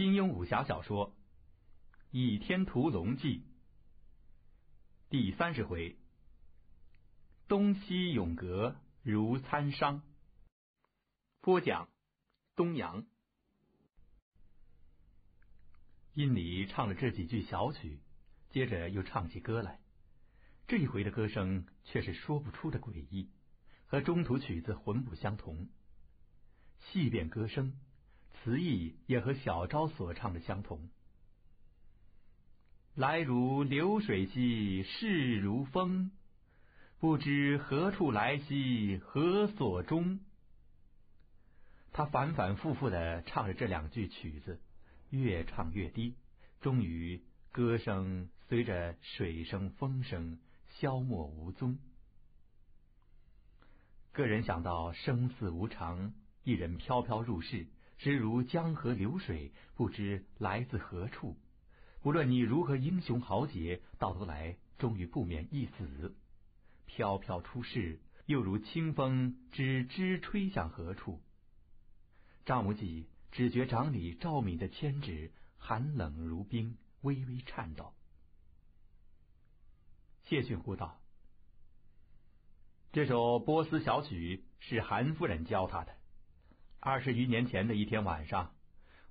金庸武侠小说《倚天屠龙记》第三十回：东西永隔如参商。播讲：东阳。殷离唱了这几句小曲，接着又唱起歌来。这一回的歌声却是说不出的诡异，和中途曲子浑不相同。细辨歌声。词意也和小昭所唱的相同。来如流水兮，逝如风，不知何处来兮，何所终。他反反复复的唱着这两句曲子，越唱越低，终于歌声随着水声、风声消没无踪。个人想到生死无常，一人飘飘入世。实如江河流水，不知来自何处。无论你如何英雄豪杰，到头来终于不免一死。飘飘出世，又如清风，知知吹向何处。张无忌只觉掌里赵敏的千指寒冷如冰，微微颤抖。谢逊呼道：“这首波斯小曲是韩夫人教他的。”二十余年前的一天晚上，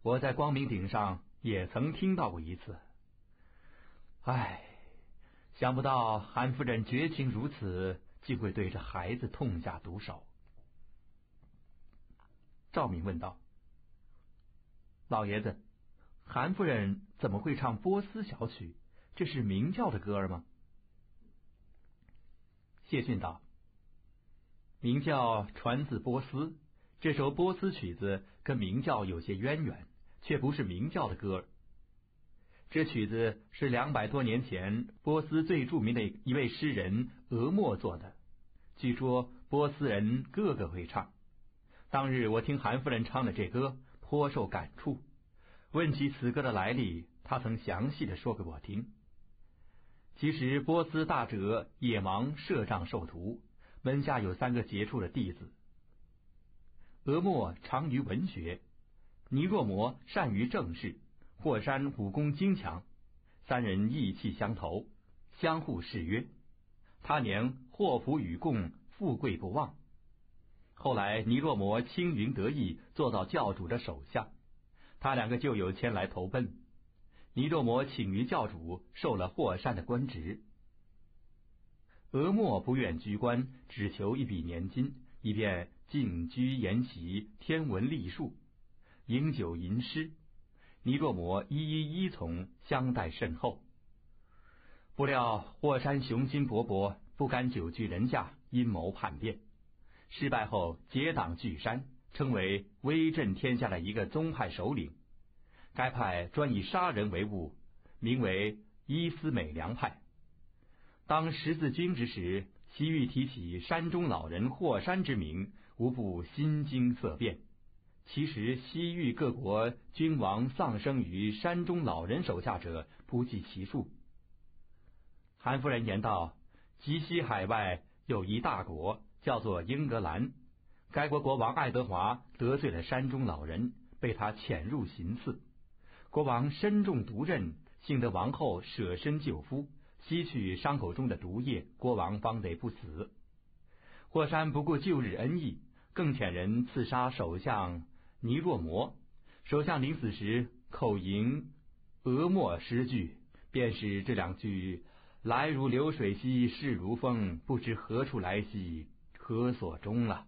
我在光明顶上也曾听到过一次。唉，想不到韩夫人绝情如此，竟会对着孩子痛下毒手。赵敏问道：“老爷子，韩夫人怎么会唱波斯小曲？这是明教的歌儿吗？”谢逊道：“明教传自波斯。”这首波斯曲子跟明教有些渊源，却不是明教的歌。这曲子是两百多年前波斯最著名的一位诗人俄莫做的，据说波斯人个个会唱。当日我听韩夫人唱的这歌，颇受感触。问起此歌的来历，他曾详细的说给我听。其实波斯大哲野芒摄杖授徒，门下有三个杰出的弟子。俄莫长于文学，尼若摩善于政事，霍山武功精强，三人意气相投，相互誓约。他年祸福与共，富贵不忘。后来尼若摩青云得意，做到教主的手下，他两个旧友前来投奔。尼若摩请于教主，受了霍山的官职。俄莫不愿居官，只求一笔年金。以便静居研习天文历数，饮酒吟诗。尼若摩一一依从，相待甚厚。不料霍山雄心勃勃，不甘久居人下，阴谋叛变，失败后结党聚山，称为威震天下的一个宗派首领。该派专以杀人为务，名为伊斯美良派。当十字军之时。西域提起山中老人霍山之名，无不心惊色变。其实西域各国君王丧生于山中老人手下者不计其数。韩夫人言道：“极西海外有一大国，叫做英格兰。该国国王爱德华得罪了山中老人，被他潜入行刺。国王身中毒刃，幸得王后舍身救夫。”吸取伤口中的毒液，国王方得不死。霍山不顾旧日恩义，更遣人刺杀首相尼若摩。首相临死时口吟俄莫诗句，便是这两句：“来如流水兮，逝如风，不知何处来兮，何所终。”了。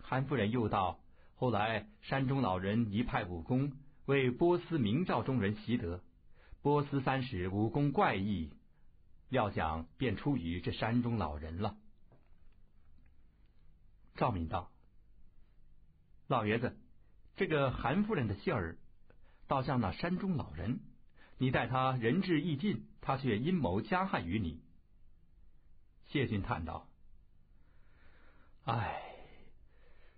韩夫人又道：“后来山中老人一派武功，为波斯明教中人习得。”波斯三使武功怪异，料想便出于这山中老人了。赵敏道：“老爷子，这个韩夫人的信儿，倒像那山中老人。你待他仁至义尽，他却阴谋加害于你。”谢逊叹道：“唉，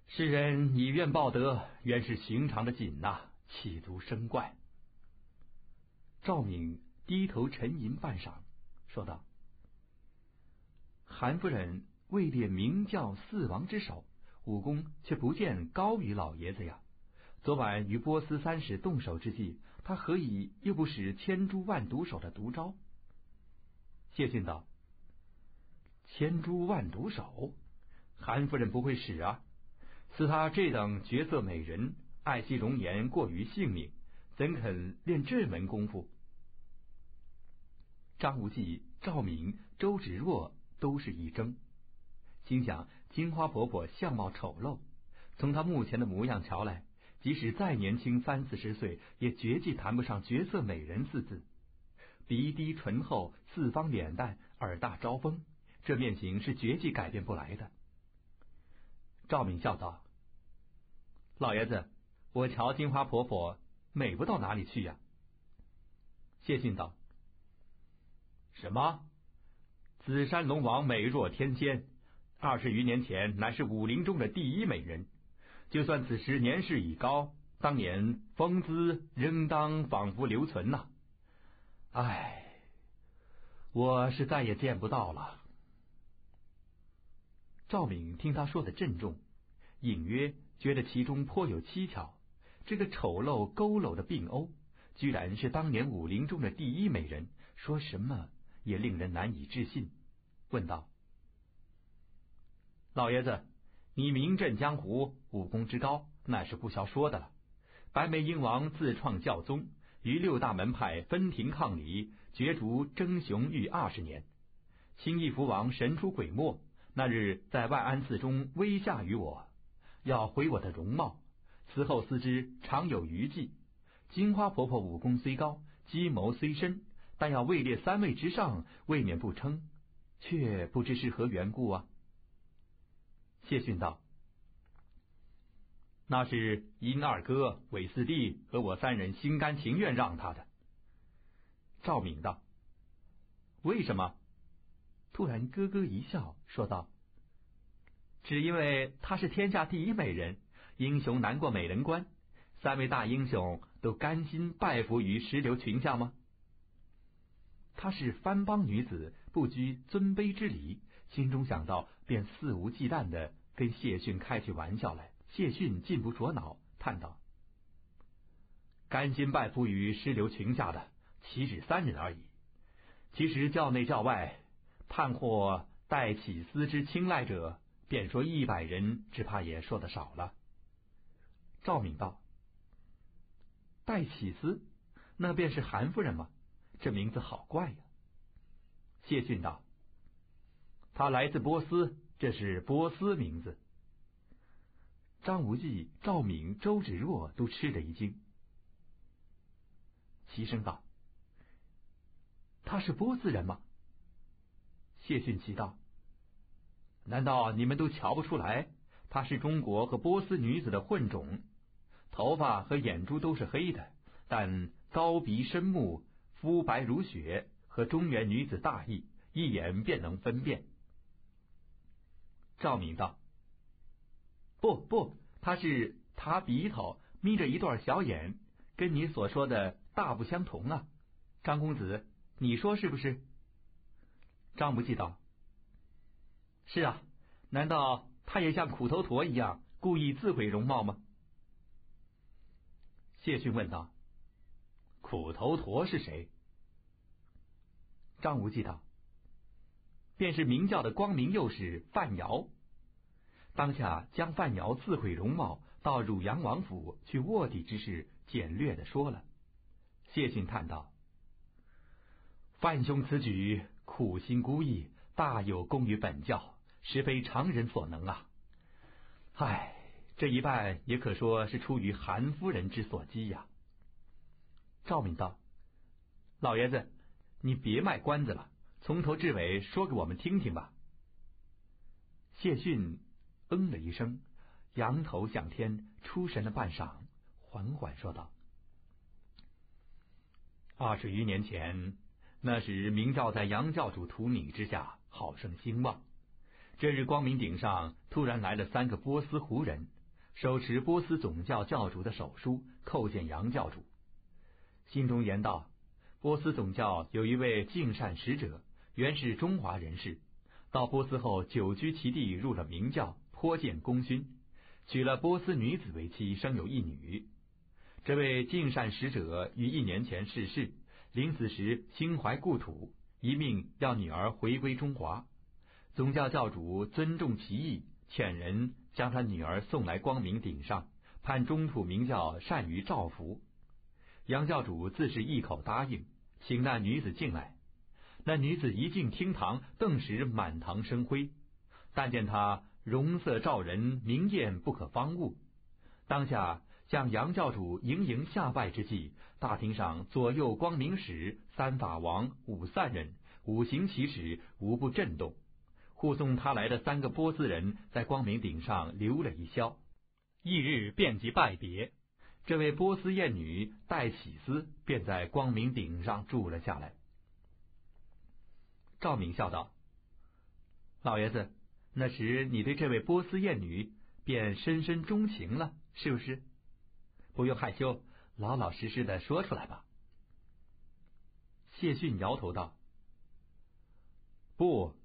世人以怨报德，原是寻常的紧呐，岂足生怪。”赵敏低头沉吟半晌，说道：“韩夫人位列明教四王之首，武功却不见高于老爷子呀。昨晚与波斯三使动手之际，他何以又不使千蛛万毒手的毒招？谢逊道：“千蛛万毒手，韩夫人不会使啊！似他这等绝色美人，爱惜容颜过于性命，怎肯练这门功夫？”张无忌、赵敏、周芷若都是一怔，心想：金花婆婆相貌丑陋，从她目前的模样瞧来。即使再年轻三四十岁，也绝技谈不上绝色美人四字。鼻低唇厚，四方脸蛋，耳大招风，这面型是绝技改变不来的。赵敏笑道：“老爷子，我瞧金花婆婆美不到哪里去呀。”谢逊道：“什么？紫山龙王美若天仙，二十余年前乃是武林中的第一美人。”就算此时年事已高，当年风姿仍当仿佛留存呐。唉，我是再也见不到了。赵敏听他说的郑重，隐约觉得其中颇有蹊跷。这个丑陋佝偻的病欧，居然是当年武林中的第一美人，说什么也令人难以置信。问道：“老爷子。”你名震江湖，武功之高，那是不消说的了。白眉鹰王自创教宗，与六大门派分庭抗礼，角逐争雄逾二十年。青翼蝠王神出鬼没，那日在万安寺中威吓于我，要毁我的容貌。此后思之，常有余悸。金花婆婆武功虽高，计谋虽深，但要位列三位之上，未免不称，却不知是何缘故啊。谢逊道：“那是殷二哥、韦四弟和我三人心甘情愿让他的。”赵敏道：“为什么？”突然咯咯一笑，说道：“只因为她是天下第一美人，英雄难过美人关。三位大英雄都甘心拜服于石榴裙下吗？她是番邦女子，不拘尊卑之礼。”心中想到，便肆无忌惮的跟谢逊开起玩笑来。谢逊进不着脑，叹道：“甘心拜服于石榴裙下的，岂止三人而已。其实教内教外，盼获戴启思之青睐者，便说一百人，只怕也说的少了。”赵敏道：“戴启思，那便是韩夫人吗？这名字好怪呀。”谢逊道。他来自波斯，这是波斯名字。张无忌、赵敏、周芷若都吃了一惊，齐声道：“他是波斯人吗？”谢逊奇道：“难道你们都瞧不出来？他是中国和波斯女子的混种，头发和眼珠都是黑的，但高鼻深目，肤白如雪，和中原女子大异，一眼便能分辨。”赵敏道：“不不，他是塌鼻头眯着一段小眼，跟你所说的大不相同啊！张公子，你说是不是？”张无忌道：“是啊，难道他也像苦头陀一样故意自毁容貌吗？”谢逊问道：“苦头陀是谁？”张无忌道。便是明教的光明右使范瑶，当下将范瑶自毁容貌到汝阳王府去卧底之事简略的说了。谢逊叹道：“范兄此举苦心孤诣，大有功于本教，实非常人所能啊！唉，这一半也可说是出于韩夫人之所激呀。”赵敏道：“老爷子，你别卖关子了。”从头至尾说给我们听听吧。谢逊嗯了一声，仰头向天，出神了半晌，缓缓说道：“二十余年前，那时明教在杨教主图拟之下，好生兴旺。这日光明顶上突然来了三个波斯胡人，手持波斯总教教主的手书，叩见杨教主，心中言道：波斯总教有一位敬善使者。”原是中华人士，到波斯后久居其地，入了明教，颇见功勋。娶了波斯女子为妻，生有一女。这位敬善使者于一年前逝世，临死时心怀故土，一命要女儿回归中华。宗教教主尊重其意，遣人将他女儿送来光明顶上，盼中土明教善于照拂。杨教主自是一口答应，请那女子进来。那女子一进厅堂，顿时满堂生辉。但见她容色照人，明艳不可方物。当下向杨教主盈盈下拜之际，大厅上左右光明使、三法王、五散人、五行骑士无不震动。护送他来的三个波斯人在光明顶上留了一宵。翌日便即拜别。这位波斯艳女戴喜斯便在光明顶上住了下来。赵明笑道：“老爷子，那时你对这位波斯艳女便深深钟情了，是不是？不用害羞，老老实实的说出来吧。”谢逊摇头道：“不，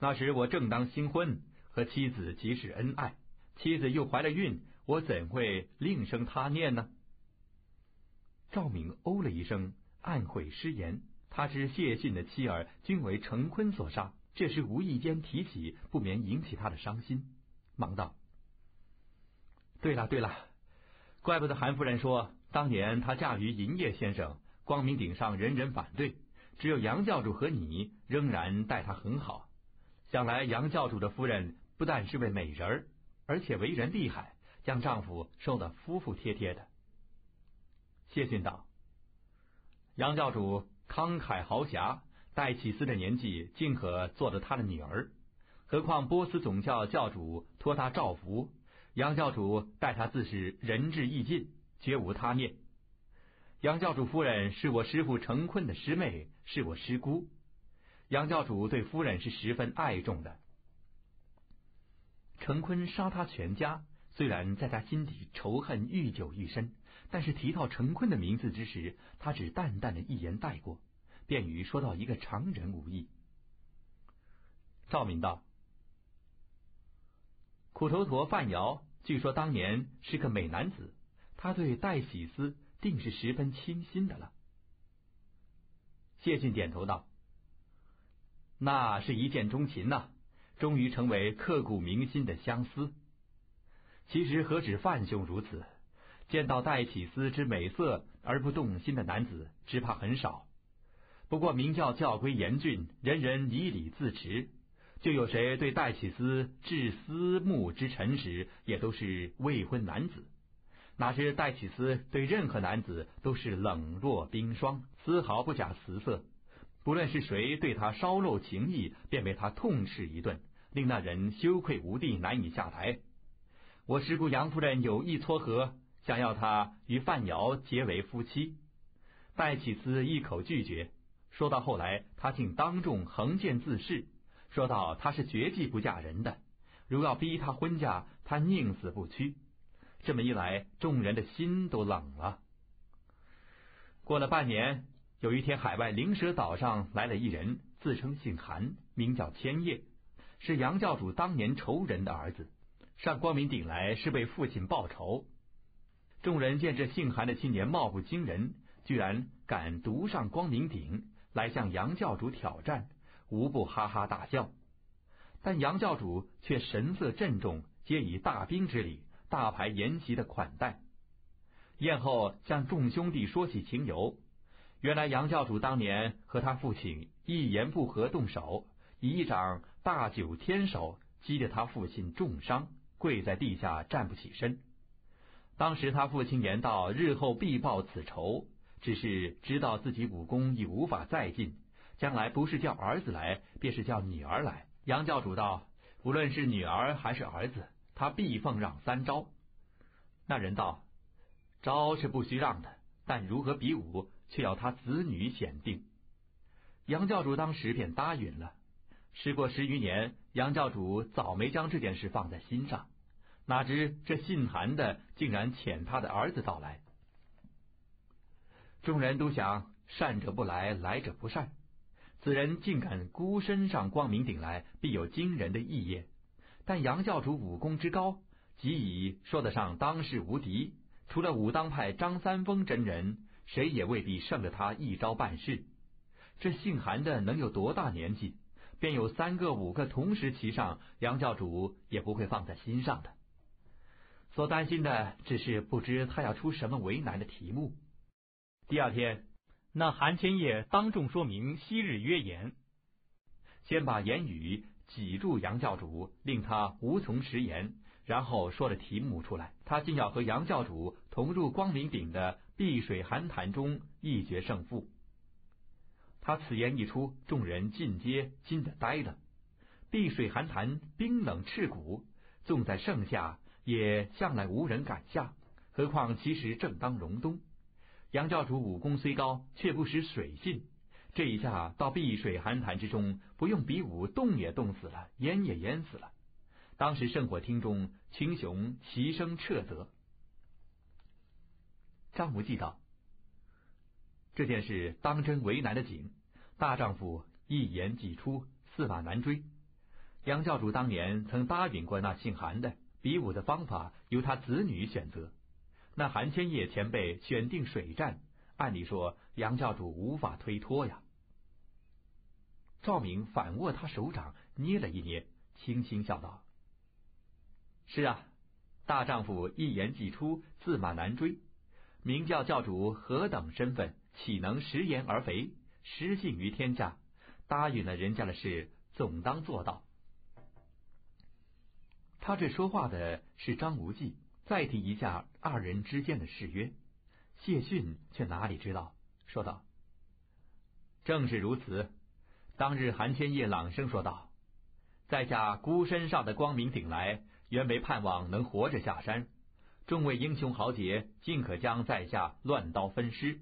那时我正当新婚，和妻子极是恩爱，妻子又怀了孕，我怎会另生他念呢？”赵敏哦了一声，暗悔失言。他知谢逊的妻儿均为成坤所杀，这时无意间提起，不免引起他的伤心，忙道：“对了对了，怪不得韩夫人说，当年她嫁于银叶先生，光明顶上人人反对，只有杨教主和你仍然待她很好。想来杨教主的夫人不但是位美人，而且为人厉害，将丈夫收得服服帖帖的。”谢逊道：“杨教主。”慷慨豪侠，戴启思的年纪竟可做了他的女儿，何况波斯总教教主托他照拂，杨教主待他自是仁至义尽，绝无他念。杨教主夫人是我师父成坤的师妹，是我师姑。杨教主对夫人是十分爱重的。成坤杀他全家，虽然在他心底仇恨愈久愈深。但是提到陈坤的名字之时，他只淡淡的一言带过，便与说到一个常人无异。赵敏道：“苦头陀范瑶，据说当年是个美男子，他对戴喜思定是十分倾心的了。”谢逊点头道：“那是一见钟情呐，终于成为刻骨铭心的相思。其实何止范兄如此。”见到戴启思之美色而不动心的男子，只怕很少。不过明教教规严峻，人人以礼自持，就有谁对戴启思至思慕之臣时，也都是未婚男子。哪知戴启思对任何男子都是冷若冰霜，丝毫不假辞色。不论是谁对他稍露情意，便被他痛斥一顿，令那人羞愧无地，难以下台。我师姑杨夫人有意撮合。想要他与范瑶结为夫妻，戴启思一口拒绝。说到后来，他竟当众横剑自誓，说道他是绝技不嫁人的，如要逼他婚嫁，他宁死不屈。这么一来，众人的心都冷了。过了半年，有一天，海外灵蛇岛上来了一人，自称姓韩，名叫千叶，是杨教主当年仇人的儿子，上光明顶来是为父亲报仇。众人见这姓韩的青年貌不惊人，居然敢独上光明顶来向杨教主挑战，无不哈哈大笑。但杨教主却神色郑重，皆以大兵之礼，大排筵席的款待。宴后向众兄弟说起情由，原来杨教主当年和他父亲一言不合动手，以一掌大九天手击得他父亲重伤，跪在地下站不起身。当时他父亲言道：“日后必报此仇。”只是知道自己武功已无法再进，将来不是叫儿子来，便是叫女儿来。杨教主道：“无论是女儿还是儿子，他必奉让三招。”那人道：“招是不需让的，但如何比武，却要他子女选定。”杨教主当时便答应了。时过十余年，杨教主早没将这件事放在心上。哪知这姓韩的竟然遣他的儿子到来，众人都想善者不来，来者不善。此人竟敢孤身上光明顶来，必有惊人的异业。但杨教主武功之高，即已说得上当世无敌。除了武当派张三丰真人，谁也未必胜得他一招半式。这姓韩的能有多大年纪？便有三个、五个同时骑上，杨教主也不会放在心上的。所担心的只是不知他要出什么为难的题目。第二天，那韩千叶当众说明昔日约言，先把言语挤住杨教主，令他无从食言，然后说了题目出来。他竟要和杨教主同入光明顶的碧水寒潭中一决胜负。他此言一出，众人尽皆惊得呆了。碧水寒潭冰冷赤骨，纵在盛夏，也向来无人敢下。何况其实正当隆冬。杨教主武功虽高，却不识水性。这一下到碧水寒潭之中，不用比武，冻也冻死了，淹也淹死了。当时圣火厅中，群雄齐声斥责。张无忌道：“这件事当真为难的紧。”大丈夫一言既出，驷马难追。杨教主当年曾答应过那姓韩的，比武的方法由他子女选择。那韩千叶前辈选定水战，按理说杨教主无法推脱呀。赵敏反握他手掌，捏了一捏，轻轻笑道：“是啊，大丈夫一言既出，驷马难追。明教教主何等身份，岂能食言而肥？”失信于天下，答应了人家的事，总当做到。他这说话的是张无忌，再提一下二人之间的誓约。谢逊却哪里知道，说道：“正是如此。”当日韩千叶朗声说道：“在下孤身上的光明顶来，原为盼望能活着下山。众位英雄豪杰，尽可将在下乱刀分尸。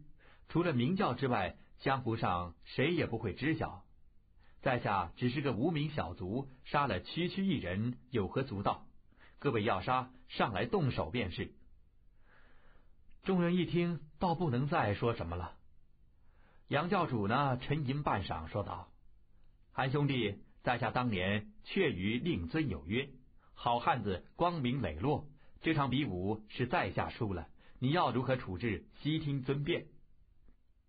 除了明教之外。”江湖上谁也不会知晓，在下只是个无名小卒，杀了区区一人，有何足道？各位要杀，上来动手便是。众人一听，倒不能再说什么了。杨教主呢，沉吟半晌，说道：“韩兄弟，在下当年确与令尊有约，好汉子光明磊落，这场比武是在下输了，你要如何处置？悉听尊便。”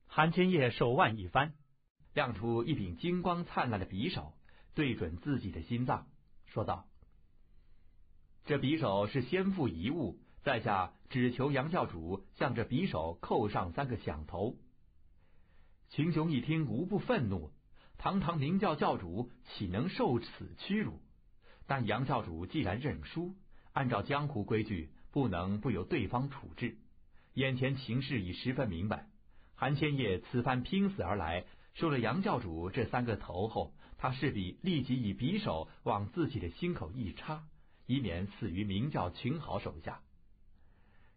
韩千叶手腕一翻，亮出一柄金光灿烂的匕首，对准自己的心脏，说道：“这匕首是先父遗物，在下只求杨教主向这匕首扣上三个响头。”秦雄一听，无不愤怒：堂堂明教教主，岂能受此屈辱？但杨教主既然认输，按照江湖规矩，不能不由对方处置。眼前情势已十分明白。韩千叶此番拼死而来，收了杨教主这三个头后，他势必立即以匕首往自己的心口一插，以免死于明教群豪手下。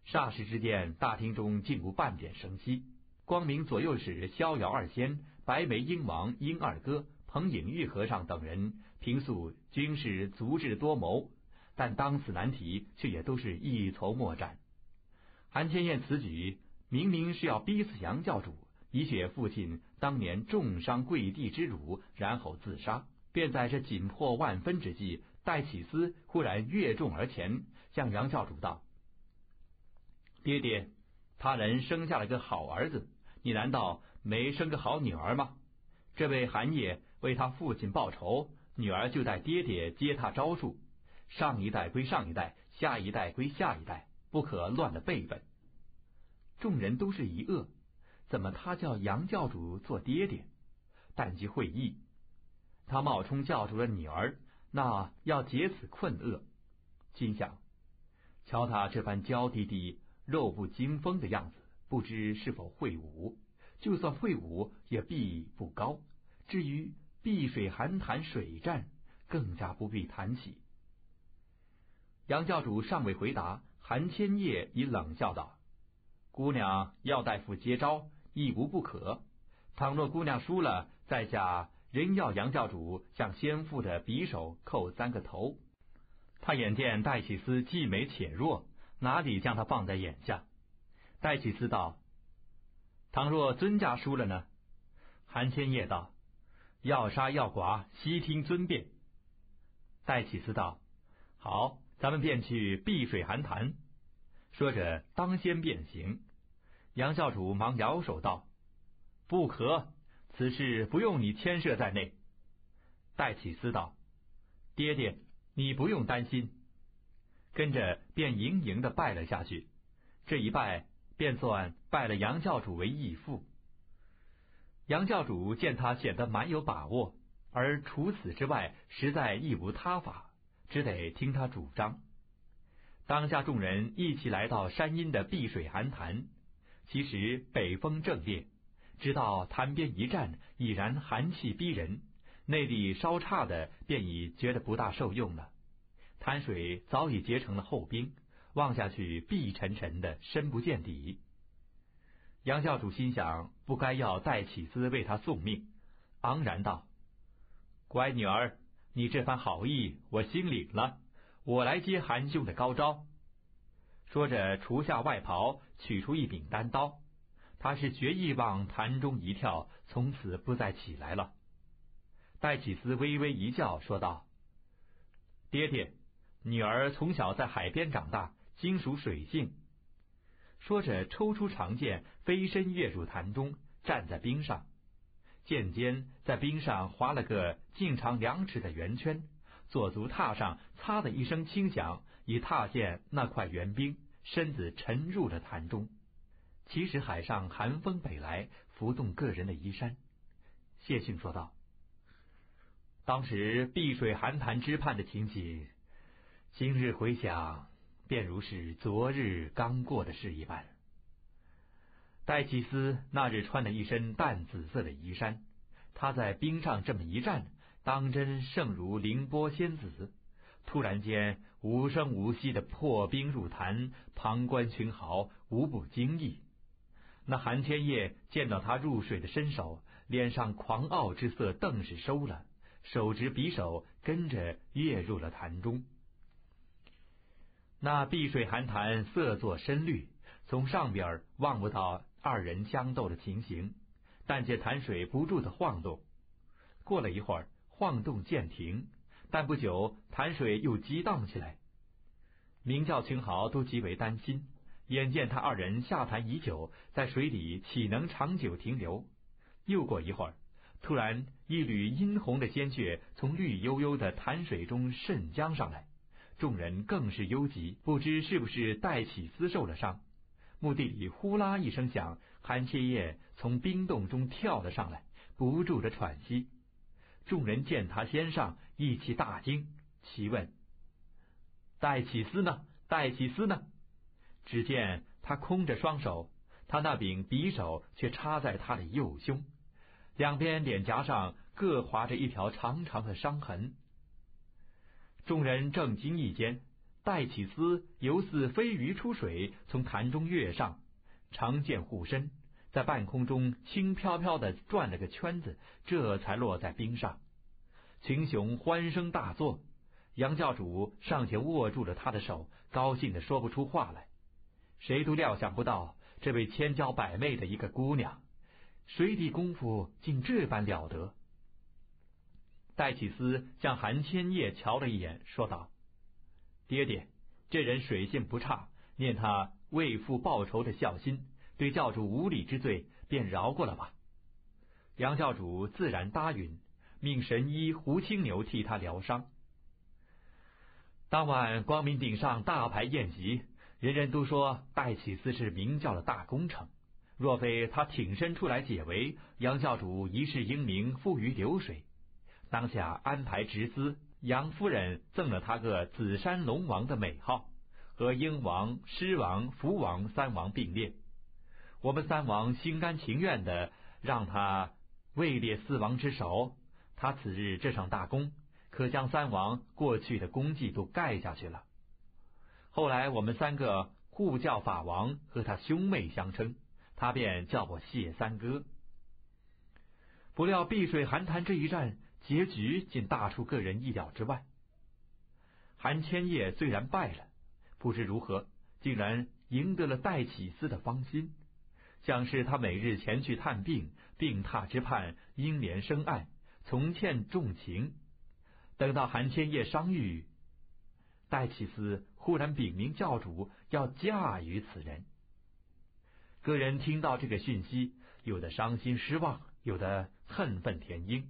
霎时之间，大厅中竟无半点声息。光明左右使逍遥二仙、白眉鹰王鹰二哥、彭颖玉和尚等人，平素均是足智多谋，但当此难题，却也都是一筹莫展。韩千叶此举。明明是要逼死杨教主，以雪父亲当年重伤跪地之辱，然后自杀。便在这紧迫万分之际，戴启思忽然跃众而前，向杨教主道：“爹爹，他人生下了个好儿子，你难道没生个好女儿吗？这位韩爷为他父亲报仇，女儿就待爹爹接他招数。上一代归上一代，下一代归下一代，不可乱了辈分。”众人都是一愕，怎么他叫杨教主做爹爹？但即会意，他冒充教主的女儿，那要解此困厄。心想，瞧他这般娇滴滴、肉不惊风的样子，不知是否会武？就算会武，也必不高。至于碧水寒潭水战，更加不必谈起。杨教主尚未回答，韩千叶已冷笑道。姑娘要大夫接招，亦无不可。倘若姑娘输了，在下仍要杨教主向先父的匕首扣三个头。他眼见戴启思既美且弱，哪里将他放在眼下？戴启思道：“倘若尊家输了呢？”韩千叶道：“要杀要剐，悉听尊便。”戴启思道：“好，咱们便去碧水寒潭。说着，当先便行。杨教主忙摇手道：“不可，此事不用你牵涉在内。”戴启思道：“爹爹，你不用担心。”跟着便盈盈的拜了下去。这一拜，便算拜了杨教主为义父。杨教主见他显得蛮有把握，而除此之外，实在亦无他法，只得听他主张。当下众人一起来到山阴的碧水寒潭。其实北风正烈，直到潭边一站，已然寒气逼人。内力稍差的，便已觉得不大受用了。潭水早已结成了厚冰，望下去碧沉沉的，深不见底。杨教主心想，不该要戴启思为他送命，昂然道：“乖女儿，你这番好意，我心领了。我来接韩兄的高招。”说着，除下外袍，取出一柄单刀。他是决意往潭中一跳，从此不再起来了。戴启思微微一笑，说道：“爹爹，女儿从小在海边长大，精熟水性。”说着，抽出长剑，飞身跃入潭中，站在冰上。剑尖在冰上划了个径长两尺的圆圈。左足踏上，擦的一声轻响，已踏见那块圆冰，身子沉入了潭中。其实海上寒风北来，浮动个人的衣衫。谢逊说道：“当时碧水寒潭之畔的情景，今日回想，便如是昨日刚过的事一般。”戴奇斯那日穿了一身淡紫色的衣衫，他在冰上这么一站。当真胜如凌波仙子，突然间无声无息的破冰入潭，旁观群豪无不惊异。那韩千叶见到他入水的身手，脸上狂傲之色顿时收了，手执匕首跟着跃入了潭中。那碧水寒潭色作深绿，从上边望不到二人相斗的情形，但见潭水不住的晃动。过了一会儿。晃动渐停，但不久潭水又激荡起来。明教群豪都极为担心，眼见他二人下潭已久，在水里岂能长久停留？又过一会儿，突然一缕殷红的鲜血从绿油油的潭水中渗浆上来，众人更是忧急，不知是不是戴启思受了伤。墓地里呼啦一声响，韩切叶从冰洞中跳了上来，不住的喘息。众人见他先上，一起大惊，齐问：“戴启思呢？戴启思呢？”只见他空着双手，他那柄匕首却插在他的右胸，两边脸颊上各划着一条长长的伤痕。众人正惊异间，戴启思犹似飞鱼出水，从潭中跃上，长剑护身。在半空中轻飘飘的转了个圈子，这才落在冰上。群雄欢声大作，杨教主上前握住了他的手，高兴的说不出话来。谁都料想不到，这位千娇百媚的一个姑娘，水底功夫竟这般了得。戴启思向韩千叶瞧了一眼，说道：“爹爹，这人水性不差，念他为父报仇的孝心。”对教主无礼之罪，便饶过了吧。杨教主自然答应，命神医胡青牛替他疗伤。当晚光明顶上大排宴席，人人都说戴启思是明教的大功臣。若非他挺身出来解围，杨教主一世英名付于流水。当下安排执司，杨夫人赠了他个紫山龙王的美号，和英王、狮王、福王三王并列。我们三王心甘情愿的让他位列四王之首，他此日这场大功，可将三王过去的功绩都盖下去了。后来我们三个互叫法王，和他兄妹相称，他便叫我谢三哥。不料碧水寒潭这一战，结局竟大出个人意料之外。韩千叶虽然败了，不知如何，竟然赢得了戴启思的芳心。像是他每日前去探病，病榻之畔英莲生爱，从欠重情。等到韩千叶伤愈，戴启思忽然禀明教主要嫁与此人。个人听到这个讯息，有的伤心失望，有的恨愤填膺。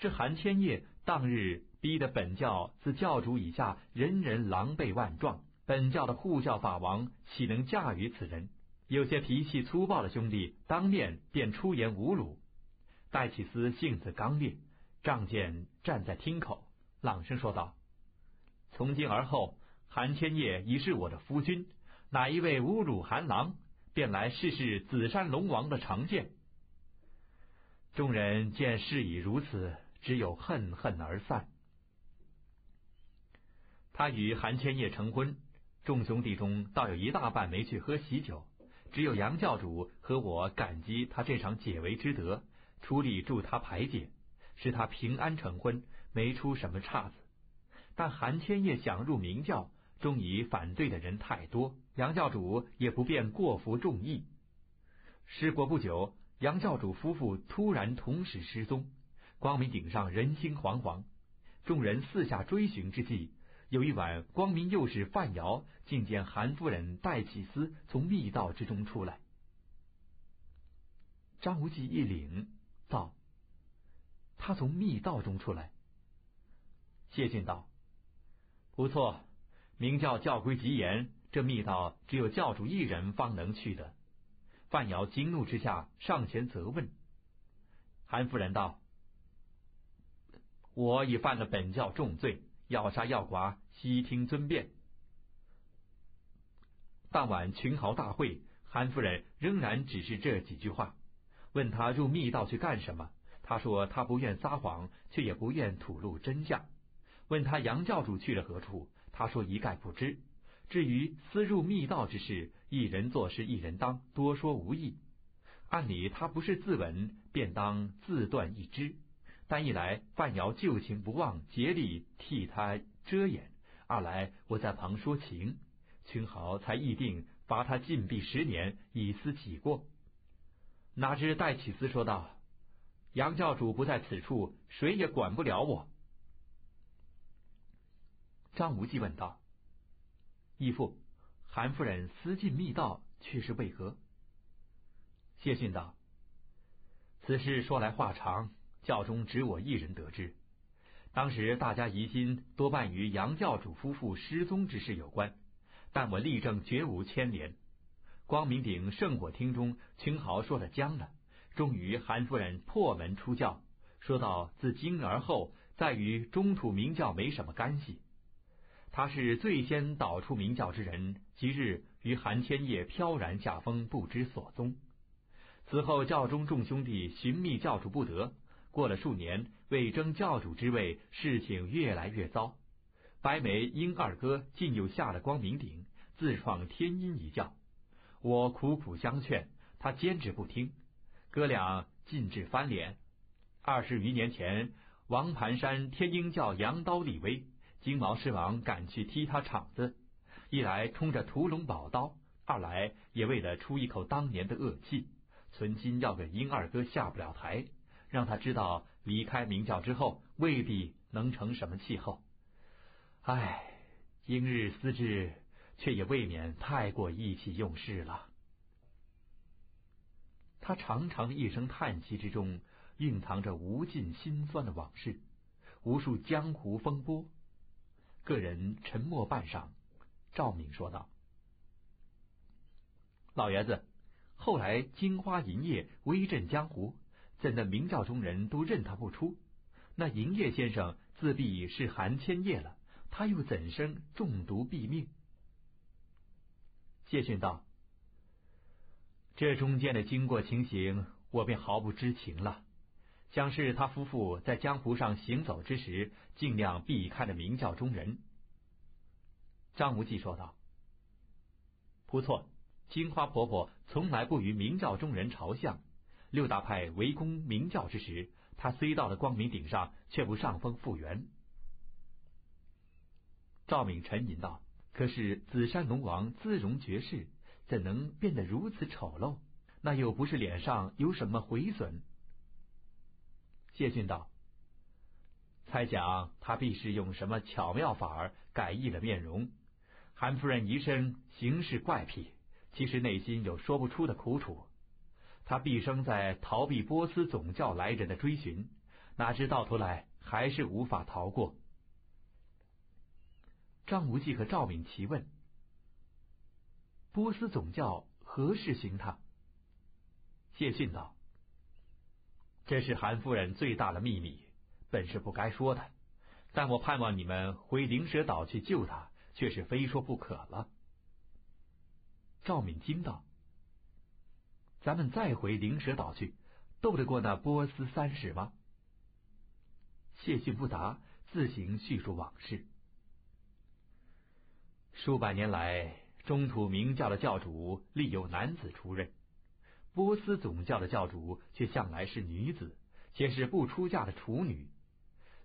这韩千叶当日逼得本教自教主以下人人狼狈万状，本教的护教法王岂能驾驭此人？有些脾气粗暴的兄弟当面便出言侮辱。戴启思性子刚烈，仗剑站在厅口，朗声说道：“从今而后，韩千叶已是我的夫君，哪一位侮辱韩郎？”便来试试紫山龙王的长剑。众人见事已如此，只有恨恨而散。他与韩千叶成婚，众兄弟中倒有一大半没去喝喜酒，只有杨教主和我感激他这场解围之德，出力助他排解，使他平安成婚，没出什么岔子。但韩千叶想入明教。终以反对的人太多，杨教主也不便过服众议。事过不久，杨教主夫妇突然同时失踪，光明顶上人心惶惶。众人四下追寻之际，有一晚，光明右使范瑶竟见韩夫人戴启思从密道之中出来。张无忌一领，道：“他从密道中出来。”谢逊道：“不错。”明教教规极严，这密道只有教主一人方能去的。范瑶惊怒之下上前责问。韩夫人道：“我已犯了本教重罪，要杀要剐，悉听尊便。”当晚群豪大会，韩夫人仍然只是这几句话。问他入密道去干什么？他说他不愿撒谎，却也不愿吐露真相。问他杨教主去了何处？他说一概不知。至于私入密道之事，一人做事一人当，多说无益。按理他不是自刎，便当自断一肢。但一来范瑶旧情不忘，竭力替他遮掩；二来我在旁说情，群豪才议定罚他禁闭十年，以思己过。哪知戴启思说道：“杨教主不在此处，谁也管不了我。”张无忌问道：“义父，韩夫人私进密道，却是为何？”谢逊道：“此事说来话长，教中只我一人得知。当时大家疑心多半与杨教主夫妇失踪之事有关，但我力证绝无牵连。光明顶圣火厅中，青豪说的僵了，终于韩夫人破门出教，说到自今而后再与中土明教没什么干系。”他是最先导出明教之人，即日于韩千叶飘然下风，不知所踪。此后教中众兄弟寻觅教主不得，过了数年，为争教主之位，事情越来越糟。白眉英二哥竟又下了光明顶，自创天阴一教。我苦苦相劝，他坚持不听，哥俩尽致翻脸。二十余年前，王盘山天鹰教扬刀立威。金毛狮王赶去踢他场子，一来冲着屠龙宝刀，二来也为了出一口当年的恶气，存心要给鹰二哥下不了台，让他知道离开明教之后未必能成什么气候。唉，今日思之，却也未免太过意气用事了。他长长的一声叹息之中，蕴藏着无尽心酸的往事，无数江湖风波。个人沉默半晌，赵敏说道：“老爷子，后来金花银叶威震江湖，怎的明教中人都认他不出？那银叶先生自必是韩千叶了，他又怎生中毒毙命？”谢逊道：“这中间的经过情形，我便毫不知情了。”将是他夫妇在江湖上行走之时，尽量避开了明教中人。张无忌说道：“不错，金花婆婆从来不与明教中人朝向。六大派围攻明教之时，她虽到了光明顶上，却不上峰复原。”赵敏沉吟道：“可是紫山龙王姿容绝世，怎能变得如此丑陋？那又不是脸上有什么毁损？”谢逊道：“猜想他必是用什么巧妙法儿改易了面容。韩夫人一生行事怪癖，其实内心有说不出的苦楚。她毕生在逃避波斯总教来人的追寻，哪知到头来还是无法逃过。张无忌和赵敏奇问：“波斯总教何时行他？”谢逊道：“这是韩夫人最大的秘密，本是不该说的。但我盼望你们回灵蛇岛去救他，却是非说不可了。”赵敏惊道：“咱们再回灵蛇岛去，斗得过那波斯三使吗？”谢逊不答，自行叙述往事。数百年来，中土明教的教主历有男子出任。波斯总教的教主却向来是女子，且是不出嫁的处女。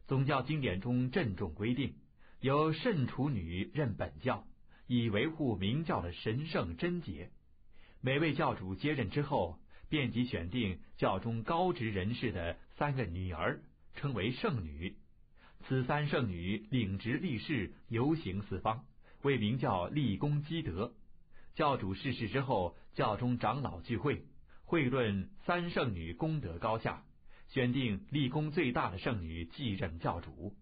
宗教经典中郑重规定，由圣处女任本教，以维护明教的神圣贞洁。每位教主接任之后，便即选定教中高职人士的三个女儿，称为圣女。此三圣女领职立誓，游行四方，为明教立功积德。教主逝世之后，教中长老聚会。会论三圣女功德高下，选定立功最大的圣女继任教主。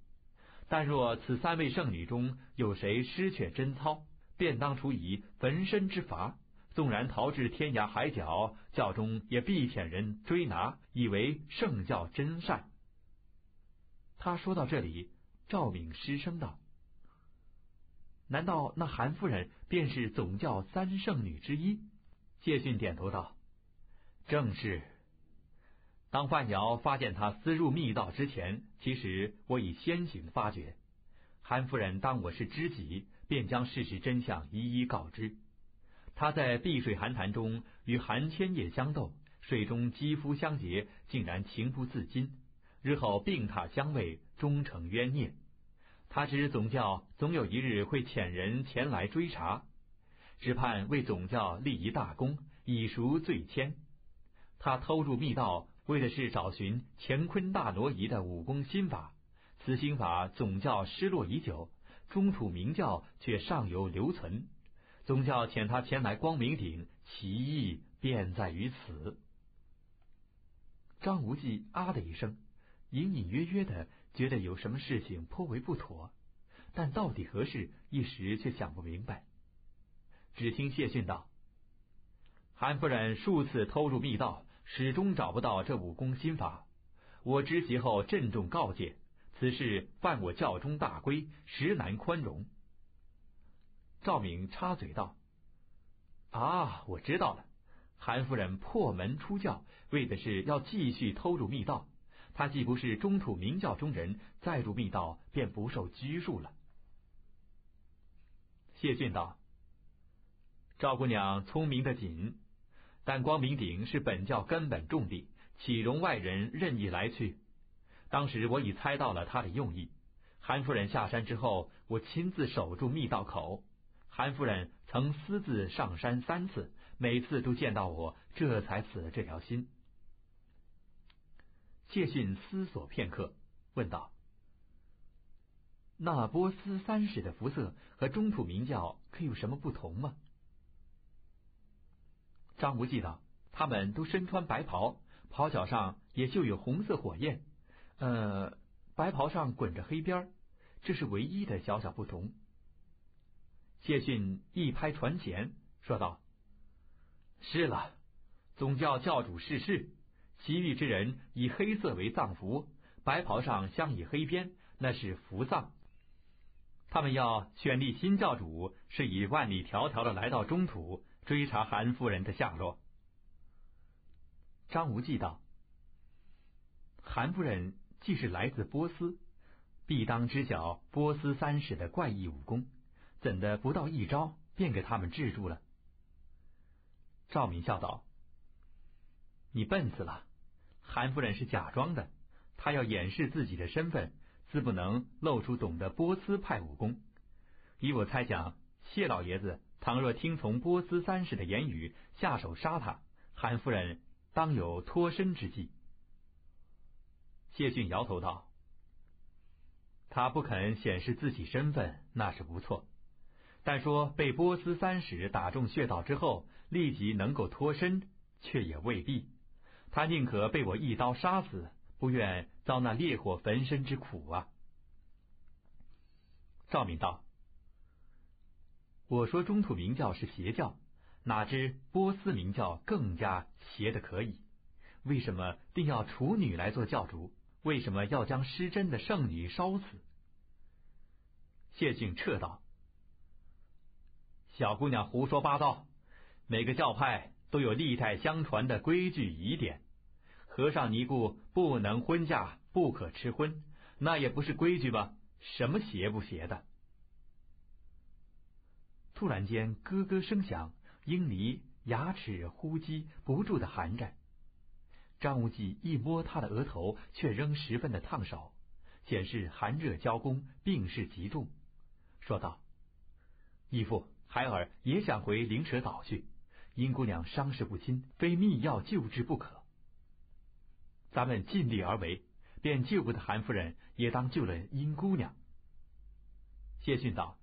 但若此三位圣女中有谁失却贞操，便当处以焚身之罚。纵然逃至天涯海角，教中也必遣人追拿，以为圣教真善。他说到这里，赵敏失声道：“难道那韩夫人便是总教三圣女之一？”谢逊点头道。正是。当范瑶发现他私入密道之前，其实我已先行发觉。韩夫人当我是知己，便将事实真相一一告知。他在碧水寒潭中与韩千叶相斗，水中肌肤相结，竟然情不自禁。日后病榻相慰，终成冤孽。他知总教总有一日会遣人前来追查，只盼为总教立一大功，以赎罪愆。他偷入密道，为的是找寻乾坤大挪移的武功心法。此心法总教失落已久，中土明教却尚有留存。总教遣他前来光明顶，其意便在于此。张无忌啊的一声，隐隐约约的觉得有什么事情颇为不妥，但到底何事，一时却想不明白。只听谢逊道：“韩夫人数次偷入密道。”始终找不到这武功心法，我知其后郑重告诫：此事犯我教中大规，实难宽容。赵敏插嘴道：“啊，我知道了，韩夫人破门出教，为的是要继续偷入密道。他既不是中土明教中人，再入密道便不受拘束了。”谢逊道：“赵姑娘聪明的紧。”但光明顶是本教根本重地，岂容外人任意来去？当时我已猜到了他的用意。韩夫人下山之后，我亲自守住密道口。韩夫人曾私自上山三次，每次都见到我，这才死了这条心。谢逊思索片刻，问道：“那波斯三使的肤色和中土明教可有什么不同吗？”张无忌道：“他们都身穿白袍，袍角上也绣有红色火焰，呃，白袍上滚着黑边这是唯一的小小不同。”谢逊一拍船前，说道：“是了，总教教主逝世，其余之人以黑色为藏服，白袍上镶以黑边，那是服藏。他们要选立新教主，是以万里迢迢的来到中土。”追查韩夫人的下落。张无忌道：“韩夫人既是来自波斯，必当知晓波斯三使的怪异武功，怎的不到一招便给他们制住了？”赵敏笑道：“你笨死了！韩夫人是假装的，她要掩饰自己的身份，自不能露出懂得波斯派武功。依我猜想，谢老爷子。”倘若听从波斯三世的言语，下手杀他，韩夫人当有脱身之计。谢逊摇头道：“他不肯显示自己身份，那是不错。但说被波斯三使打中穴道之后，立即能够脱身，却也未必。他宁可被我一刀杀死，不愿遭那烈火焚身之苦啊！赵敏道：“我说中土明教是邪教，哪知波斯明教更加邪的可以？为什么定要处女来做教主？为什么要将失真的圣女烧死？”谢逊撤道：“小姑娘胡说八道！每个教派都有历代相传的规矩疑点。和尚尼姑不能婚嫁，不可吃荤，那也不是规矩吧？什么邪不邪的？”突然间，咯咯声响，英尼牙齿呼吸不住的寒着。张无忌一摸他的额头，却仍十分的烫手，显示寒热交攻，病势极重。说道：“义父，孩儿也想回灵蛇岛去。英姑娘伤势不轻，非密药救治不可。咱们尽力而为，便救不得韩夫人，也当救了殷姑娘。”谢逊道：“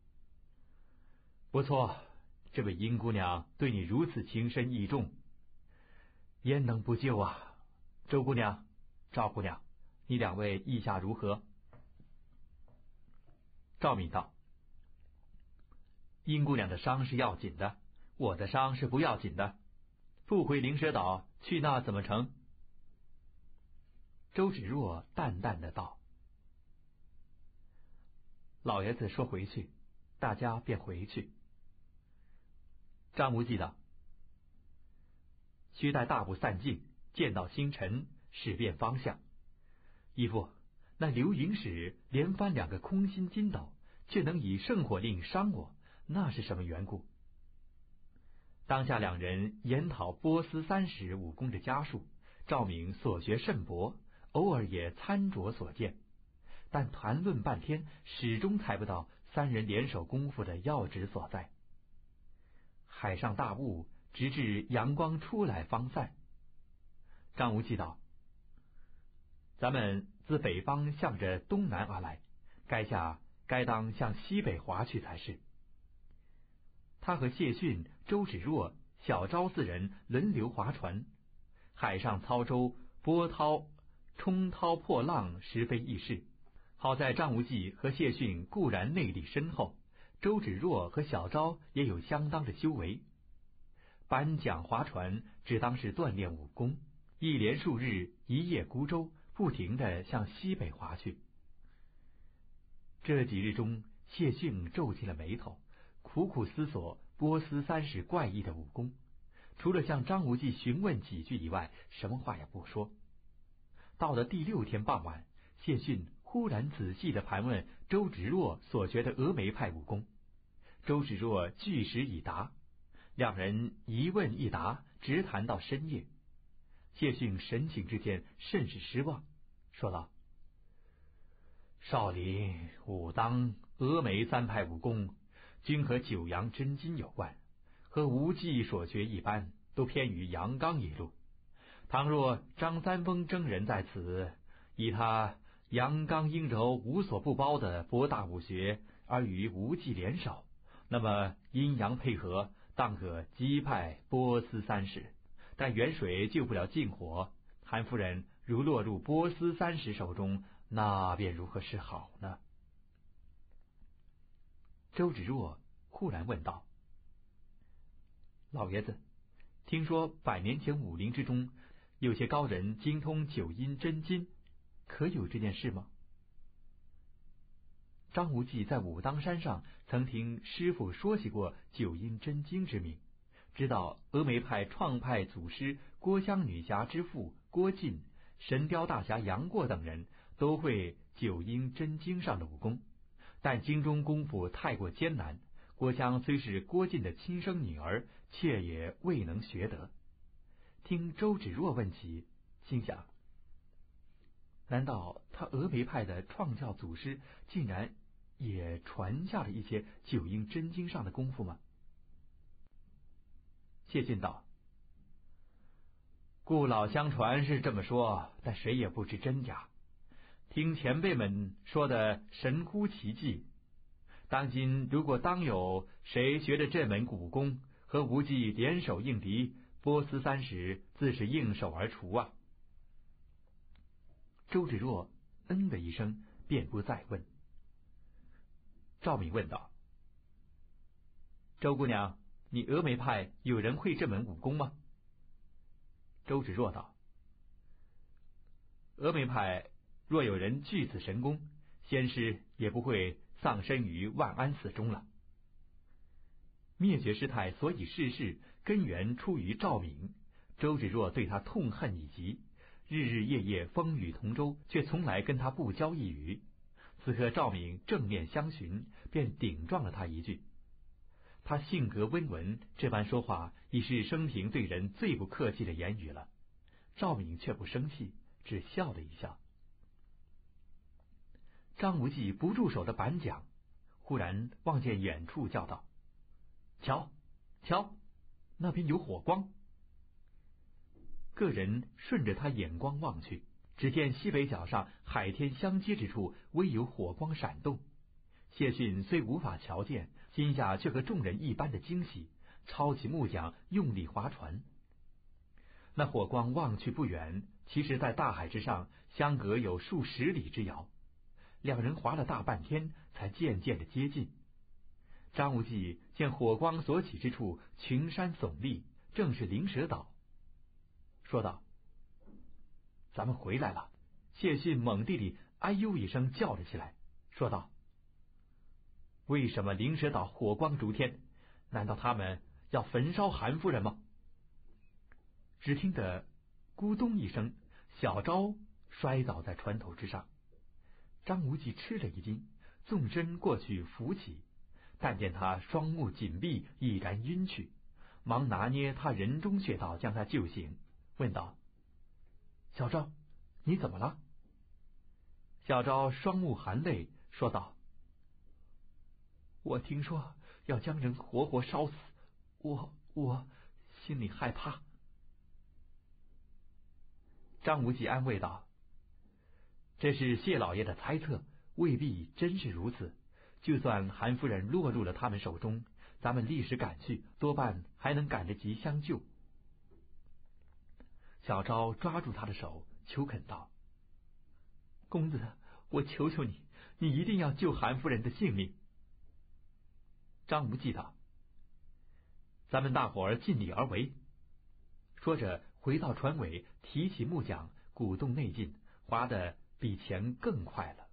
不错，这位殷姑娘对你如此情深意重，焉能不救啊？周姑娘、赵姑娘，你两位意下如何？”赵敏道。殷姑娘的伤是要紧的，我的伤是不要紧的。不回灵蛇岛去，那怎么成？周芷若淡淡的道：“老爷子说回去，大家便回去。”张无忌道：“须待大步散尽，见到星辰，使变方向。义父，那刘盈使连翻两个空心筋斗，却能以圣火令伤我。”那是什么缘故？当下两人研讨波斯三使武功的家数，赵敏所学甚博，偶尔也参酌所见，但谈论半天，始终猜不到三人联手功夫的要旨所在。海上大雾，直至阳光出来方散。张无忌道：“咱们自北方向着东南而来，该下该当向西北划去才是。”他和谢逊、周芷若、小昭四人轮流划船，海上操舟，波涛冲涛破浪，实非易事。好在张无忌和谢逊固然内力深厚，周芷若和小昭也有相当的修为。颁奖划船，只当是锻炼武功。一连数日，一叶孤舟，不停的向西北划去。这几日中，谢逊皱起了眉头。苦苦思索波斯三使怪异的武功，除了向张无忌询问几句以外，什么话也不说。到了第六天傍晚，谢逊忽然仔细的盘问周芷若所学的峨眉派武功，周芷若据实以答，两人一问一答，直谈到深夜。谢逊神情之间甚是失望，说道：“少林、武当、峨眉三派武功。”均和九阳真经有关，和无忌所学一般，都偏于阳刚一路。倘若张三丰征人在此，以他阳刚阴柔、无所不包的博大武学，而与无忌联手，那么阴阳配合，当可击败波斯三使。但远水救不了近火，韩夫人如落入波斯三使手中，那便如何是好呢？周芷若忽然问道：“老爷子，听说百年前武林之中有些高人精通九阴真经，可有这件事吗？”张无忌在武当山上曾听师傅说起过九阴真经之名，知道峨眉派创派祖师郭襄女侠之父郭靖、神雕大侠杨过等人都会九阴真经上的武功。但京中功夫太过艰难，郭襄虽是郭靖的亲生女儿，却也未能学得。听周芷若问起，心想：难道他峨眉派的创教祖师竟然也传下了一些九阴真经上的功夫吗？谢晋道：“故老相传是这么说，但谁也不知真假。听前辈们说的神乎其技。当今如果当有谁学着这门古功，和无忌联手应敌，波斯三十自是应手而除啊！周芷若嗯的一声，便不再问。赵敏问道：“周姑娘，你峨眉派有人会这门武功吗？”周芷若道：“峨眉派若有人具此神功，仙师也不会丧身于万安寺中了。”灭绝师太所以逝世，根源出于赵敏。周芷若对他痛恨已极，日日夜夜风雨同舟，却从来跟他不交一语。此刻赵敏正面相询，便顶撞了他一句。他性格温文，这般说话已是生平对人最不客气的言语了。赵敏却不生气，只笑了一笑。张无忌不住手的板桨，忽然望见远处，叫道：“瞧，瞧，那边有火光。”个人顺着他眼光望去。只见西北角上海天相接之处，微有火光闪动。谢逊虽无法瞧见，心下却和众人一般的惊喜，抄起木桨，用力划船。那火光望去不远，其实在大海之上，相隔有数十里之遥。两人划了大半天，才渐渐的接近。张无忌见火光所起之处，群山耸立，正是灵蛇岛，说道。咱们回来了！谢逊猛地里哎呦一声叫了起来，说道：“为什么灵蛇岛火光烛天？难道他们要焚烧韩夫人吗？”只听得咕咚一声，小昭摔倒在船头之上。张无忌吃了一惊，纵身过去扶起，但见他双目紧闭，已然晕去，忙拿捏他人中穴道，将他救醒，问道。小昭，你怎么了？小昭双目含泪说道：“我听说要将人活活烧死，我我心里害怕。”张无忌安慰道：“这是谢老爷的猜测，未必真是如此。就算韩夫人落入了他们手中，咱们立时赶去，多半还能赶得及相救。”小昭抓住他的手，求恳道：“公子，我求求你，你一定要救韩夫人的性命。”张无忌道：“咱们大伙儿尽力而为。”说着，回到船尾，提起木桨，鼓动内劲，划得比前更快了。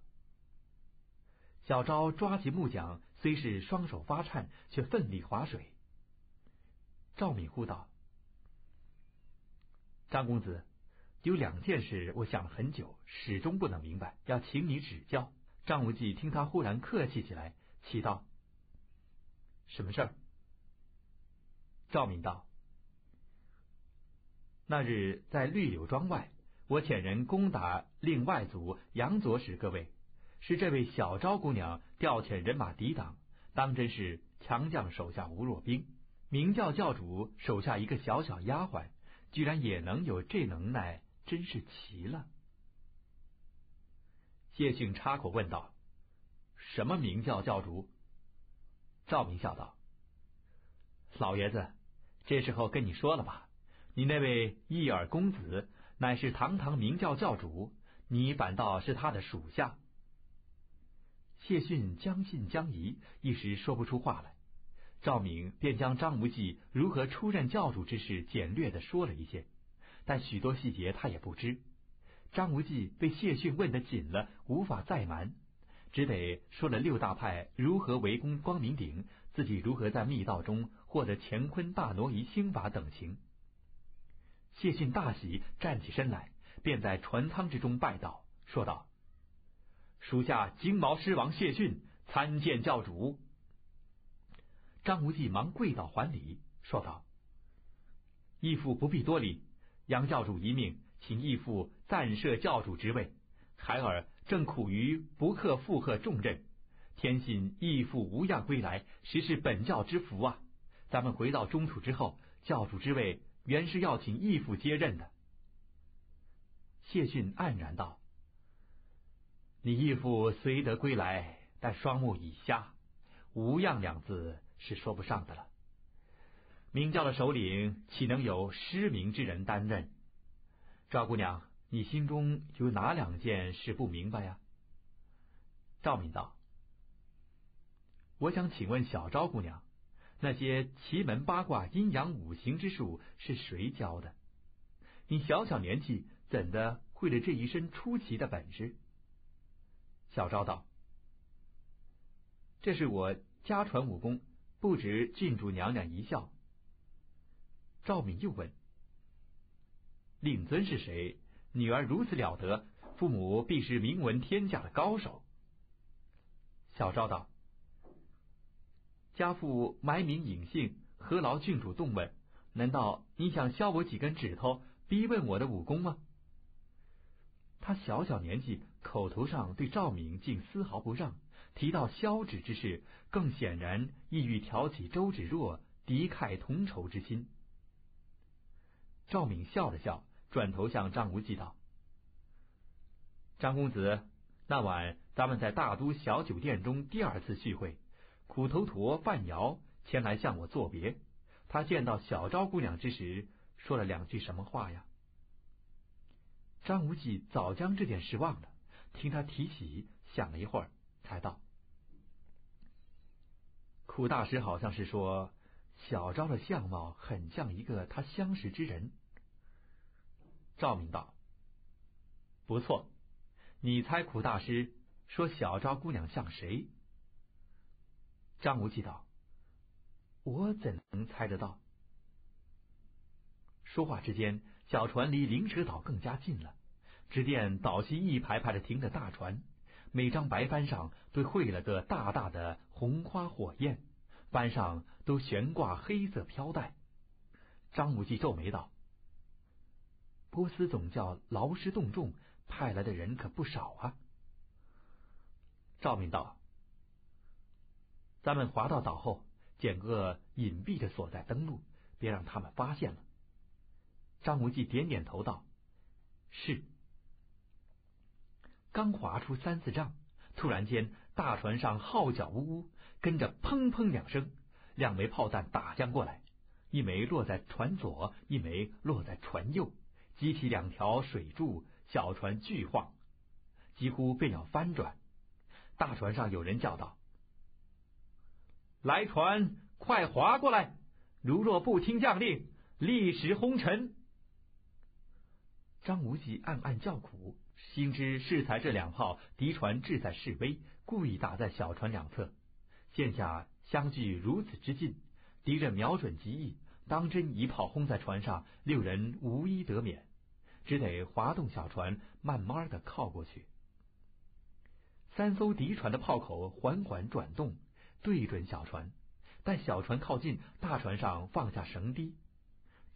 小昭抓起木桨，虽是双手发颤，却奋力划水。赵敏呼道。张公子，有两件事，我想了很久，始终不能明白，要请你指教。张无忌听他忽然客气起来，奇道：“什么事儿？”赵敏道：“那日在绿柳庄外，我遣人攻打令外族杨左使各位，是这位小昭姑娘调遣人马抵挡，当真是强将手下无弱兵，明教教主手下一个小小丫鬟。”居然也能有这能耐，真是奇了。谢逊插口问道：“什么明教教主？”赵明笑道：“老爷子，这时候跟你说了吧，你那位义耳公子乃是堂堂明教教主，你反倒是他的属下。”谢逊将信将疑，一时说不出话来。赵敏便将张无忌如何出任教主之事简略的说了一些，但许多细节他也不知。张无忌被谢逊问得紧了，无法再瞒，只得说了六大派如何围攻光明顶，自己如何在密道中获得乾坤大挪移心法等情。谢逊大喜，站起身来，便在船舱之中拜道，说道：“属下金毛狮王谢逊参见教主。”张无忌忙跪倒还礼，说道：“义父不必多礼，杨教主一命，请义父暂设教主之位。孩儿正苦于不克负荷重任，天信义父无恙归来，实是本教之福啊！咱们回到中土之后，教主之位原是要请义父接任的。”谢逊黯然道：“你义父虽得归来，但双目已瞎，无恙两字是说不上的了。明教的首领岂能有失明之人担任？赵姑娘，你心中有哪两件事不明白呀？赵敏道：“我想请问小昭姑娘，那些奇门八卦、阴阳五行之术是谁教的？你小小年纪，怎的会了这一身出奇的本事？”小昭道：“这是我家传武功，不值郡主娘娘一笑。”赵敏又问：“令尊是谁？女儿如此了得，父母必是名闻天下的高手。”小昭道：“家父埋名隐姓，何劳郡主动问？难道你想削我几根指头，逼问我的武功吗？”他小小年纪，口头上对赵敏竟丝毫不让，提到削指之事，更显然意欲挑起周芷若敌忾同仇之心。赵敏笑了笑，转头向张无忌道：“张公子，那晚咱们在大都小酒店中第二次聚会，苦头陀范瑶前来向我作别。他见到小昭姑娘之时，说了两句什么话呀？”张无忌早将这件事忘了，听他提起，想了一会儿，才道：“苦大师好像是说小昭的相貌很像一个他相识之人。”赵明道：“不错，你猜苦大师说小昭姑娘像谁？”张无忌道：“我怎能猜得到？”说话之间，小船离灵蛇岛更加近了。只见岛西一排排的停着大船，每张白帆上都绘了个大大的红花火焰，帆上都悬挂黑色飘带。张无忌皱眉道。波斯总教劳师动众，派来的人可不少啊。赵明道：“咱们划到岛后，捡个隐蔽的所在登陆，别让他们发现了。”张无忌点点头道：“是。”刚划出三四丈，突然间大船上号角呜呜，跟着砰砰两声，两枚炮弹打将过来，一枚落在船左，一枚落在船右。激起两条水柱，小船巨晃，几乎便要翻转。大船上有人叫道：“来船，快划过来！如若不听将令，立时轰沉。”张无忌暗暗叫苦，心知适才这两炮，敌船志在示威，故意打在小船两侧。现下相距如此之近，敌人瞄准极易，当真一炮轰在船上，六人无一得免。只得滑动小船，慢慢的靠过去。三艘敌船的炮口缓缓转动，对准小船。待小船靠近，大船上放下绳堤。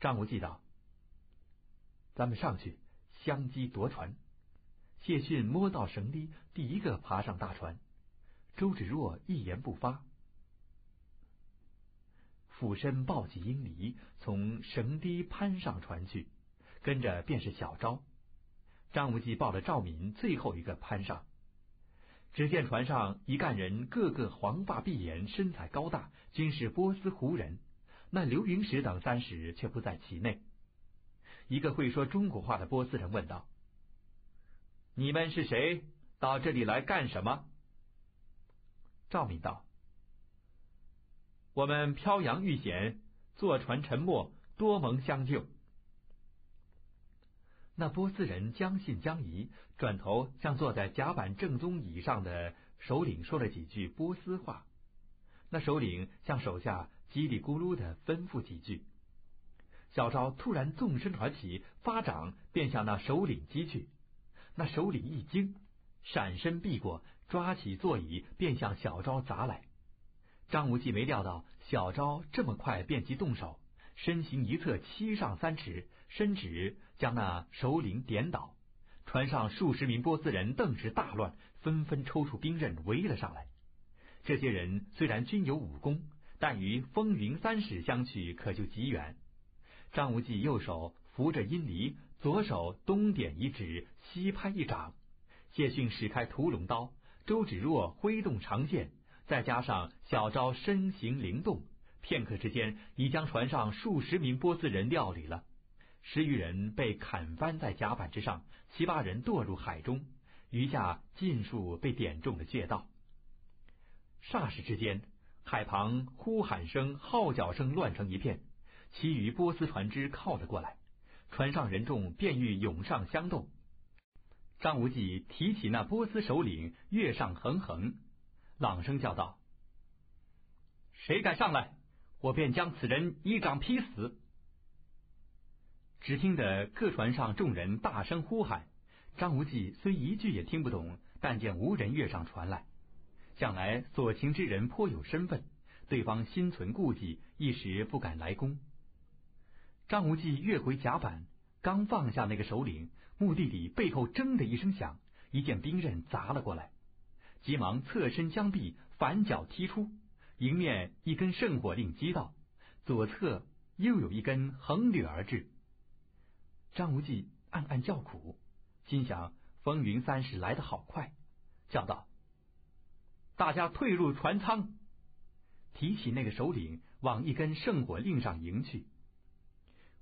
张无忌道：“咱们上去相机夺船。”谢逊摸到绳堤，第一个爬上大船。周芷若一言不发，俯身抱起英离，从绳堤攀上船去。跟着便是小昭，张无忌抱着赵敏最后一个攀上。只见船上一干人个个黄发碧眼，身材高大，均是波斯胡人。那刘云石等三十却不在其内。一个会说中国话的波斯人问道：“你们是谁？到这里来干什么？”赵敏道：“我们漂洋遇险，坐船沉没，多蒙相救。”那波斯人将信将疑，转头向坐在甲板正中椅上的首领说了几句波斯话。那首领向手下叽里咕噜的吩咐几句。小昭突然纵身而起，发掌便向那首领击去。那首领一惊，闪身避过，抓起座椅便向小昭砸来。张无忌没料到小昭这么快便即动手。身形一侧，七上三尺，伸指将那首领点倒。船上数十名波斯人顿时大乱，纷纷抽出兵刃围了上来。这些人虽然均有武功，但与风云三使相去可就极远。张无忌右手扶着阴离，左手东点一指，西拍一掌，谢逊使开屠龙刀，周芷若挥动长剑，再加上小昭身形灵动，片刻之间已将船上数十名波斯人料理了。十余人被砍翻在甲板之上，七八人堕入海中，余下尽数被点中了穴道。霎时之间，海旁呼喊声、号角声乱成一片，其余波斯船只靠了过来，船上人众便欲涌上相斗。张无忌提起那波斯首领，跃上横横，朗声叫道：“谁敢上来，我便将此人一掌劈死！”只听得各船上众人大声呼喊。张无忌虽一句也听不懂，但见无人跃上船来，想来所擒之人颇有身份，对方心存顾忌，一时不敢来攻。张无忌跃回甲板，刚放下那个首领。墓地里背后“铮”的一声响，一件兵刃砸了过来，急忙侧身将臂反脚踢出，迎面一根圣火令击到，左侧又有一根横掠而至。张无忌暗暗叫苦，心想风云三使来得好快，叫道：“大家退入船舱。”提起那个首领，往一根圣火令上迎去。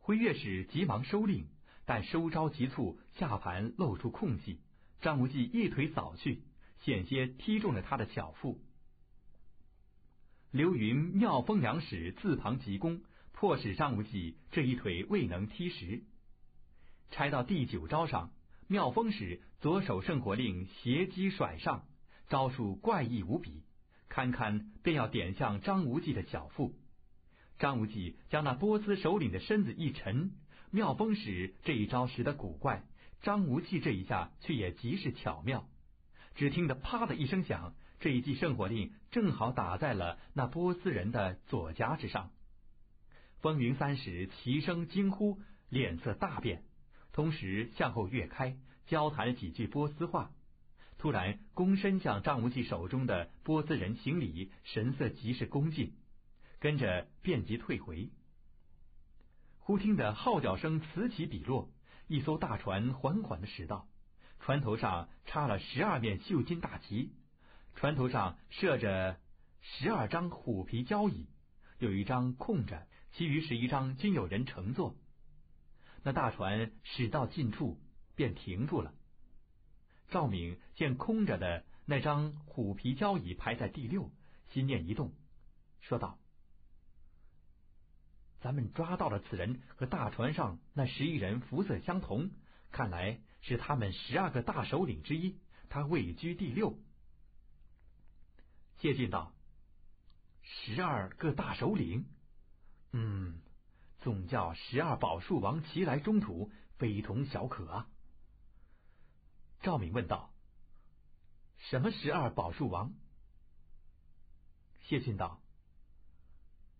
辉月使急忙收令。但收招急促，下盘露出空隙，张无忌一腿扫去，险些踢中了他的小腹。刘云妙风两使自旁急攻，迫使张无忌这一腿未能踢实。拆到第九招上，妙风使左手圣火令斜击甩上，招数怪异无比，堪堪便要点向张无忌的小腹。张无忌将那波斯首领的身子一沉。妙风使这一招使得古怪，张无忌这一下却也极是巧妙。只听得啪的一声响，这一记圣火令正好打在了那波斯人的左颊之上。风云三使齐声惊呼，脸色大变，同时向后跃开，交谈了几句波斯话。突然躬身向张无忌手中的波斯人行礼，神色极是恭敬，跟着便即退回。忽听得号角声此起彼落，一艘大船缓缓的驶到，船头上插了十二面绣金大旗，船头上设着十二张虎皮交椅，有一张空着，其余十一张均有人乘坐。那大船驶到近处，便停住了。赵敏见空着的那张虎皮交椅排在第六，心念一动，说道。咱们抓到了此人和大船上那十一人肤色相同，看来是他们十二个大首领之一。他位居第六。谢晋道：“十二个大首领，嗯，总叫十二宝树王齐来中土，非同小可啊。”赵敏问道：“什么十二宝树王？”谢晋道。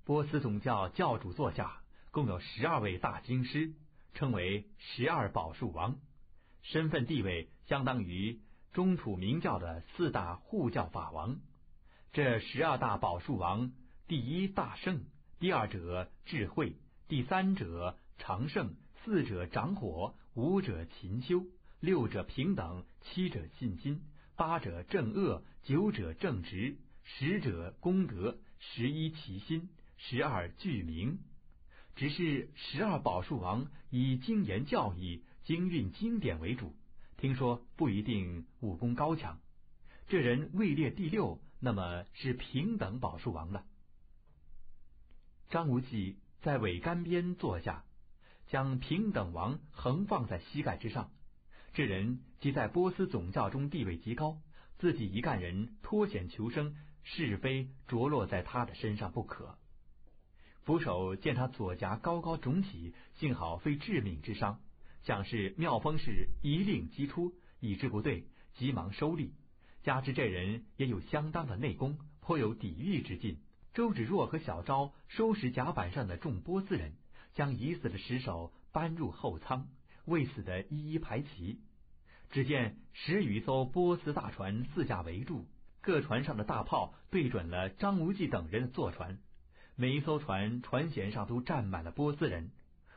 波斯总教教主座下共有十二位大经师，称为十二宝树王，身份地位相当于中土明教的四大护教法王。这十二大宝树王，第一大圣，第二者智慧，第三者长胜，四者长火，五者勤修，六者平等，七者信心，八者正恶，九者正直，十者功德，十一其心。十二具名，只是十二宝树王以精研教义、精运经典为主，听说不一定武功高强。这人位列第六，那么是平等宝树王了。张无忌在尾杆边坐下，将平等王横放在膝盖之上。这人即在波斯总教中地位极高，自己一干人脱险求生，是非着落在他的身上不可。扶手见他左颊高高肿起，幸好非致命之伤，想是妙风氏一令击出，已知不对，急忙收力。加之这人也有相当的内功，颇有抵御之劲。周芷若和小昭收拾甲板上的众波斯人，将已死的尸首搬入后舱，未死的一一排齐。只见十余艘波斯大船四下围住，各船上的大炮对准了张无忌等人的坐船。每一艘船船舷上都站满了波斯人，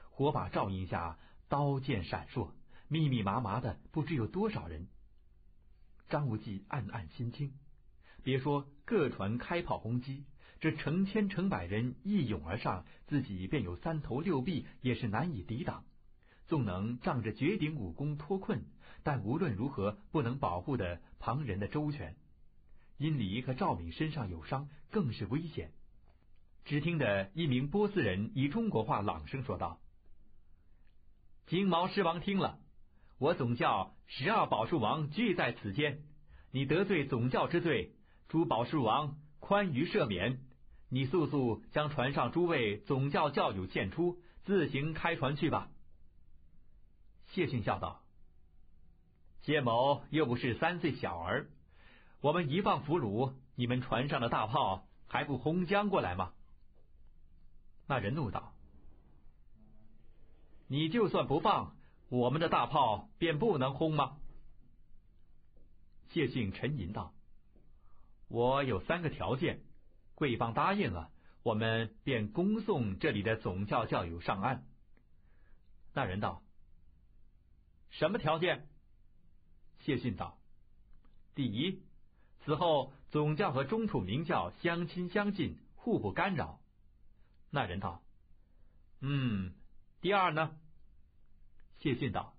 火把照映下，刀剑闪烁，密密麻麻的，不知有多少人。张无忌暗暗心惊。别说各船开炮轰击，这成千成百人一涌而上，自己便有三头六臂，也是难以抵挡。纵能仗着绝顶武功脱困，但无论如何不能保护的旁人的周全。殷离和赵敏身上有伤，更是危险。只听得一名波斯人以中国话朗声说道：“金毛狮王听了，我总教十二宝树王俱在此间，你得罪总教之罪。”诸宝树王宽于赦免，你速速将船上诸位总教教友献出，自行开船去吧。谢逊笑道：“谢某又不是三岁小儿，我们一放俘虏，你们船上的大炮还不轰将过来吗？”那人怒道：“你就算不放，我们的大炮便不能轰吗？”谢逊沉吟道。我有三个条件，贵方答应了，我们便恭送这里的总教教友上岸。那人道：“什么条件？”谢逊道：“第一，此后总教和中土明教相亲相近，互不干扰。”那人道：“嗯，第二呢？”谢逊道：“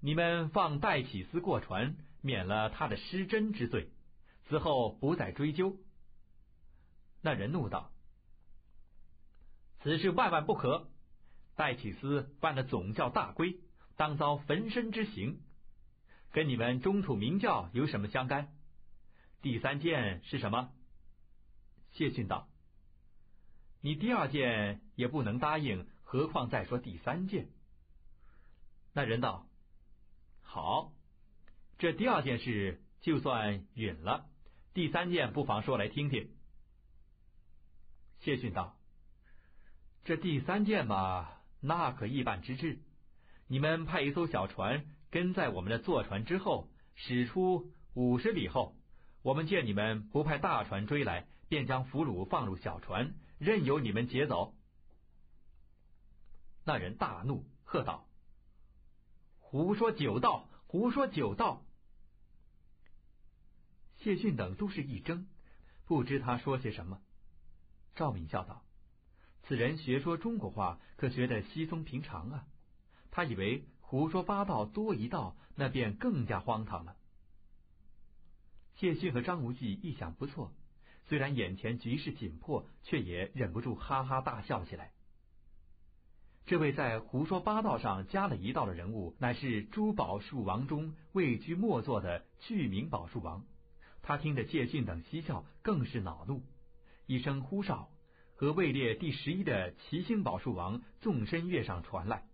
你们放戴启思过船，免了他的失真之罪。”此后不再追究。那人怒道：“此事万万不可！戴启思犯了总教大规，当遭焚身之刑，跟你们中土明教有什么相干？第三件是什么？”谢逊道：“你第二件也不能答应，何况再说第三件？”那人道：“好，这第二件事就算允了。”第三件不妨说来听听。谢逊道：“这第三件嘛，那可一办之至。你们派一艘小船跟在我们的坐船之后，驶出五十里后，我们见你们不派大船追来，便将俘虏放入小船，任由你们劫走。”那人大怒，喝道：“胡说九道！胡说九道！”谢逊等都是一怔，不知他说些什么。赵敏笑道：“此人学说中国话，可学得稀松平常啊。他以为胡说八道多一道，那便更加荒唐了。”谢逊和张无忌意想不错，虽然眼前局势紧迫，却也忍不住哈哈大笑起来。这位在胡说八道上加了一道的人物，乃是珠宝树王中位居末座的巨名宝树王。他听着谢逊等嬉笑，更是恼怒，一声呼哨，和位列第十一的齐星宝树王纵身跃上船来。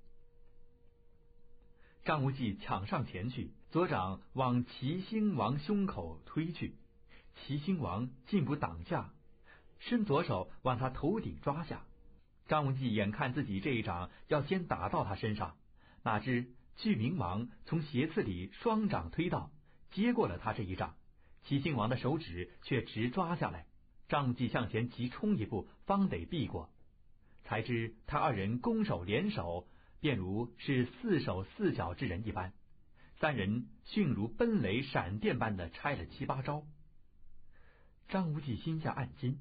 张无忌抢上前去，左掌往齐星王胸口推去，齐兴王进不挡下，伸左手往他头顶抓下。张无忌眼看自己这一掌要先打到他身上，哪知巨明王从斜刺里双掌推到，接过了他这一掌。齐兴王的手指却直抓下来，张无忌向前急冲一步，方得避过，才知他二人攻守联手，便如是四手四脚之人一般。三人迅如奔雷闪电般的拆了七八招。张无忌心下暗惊，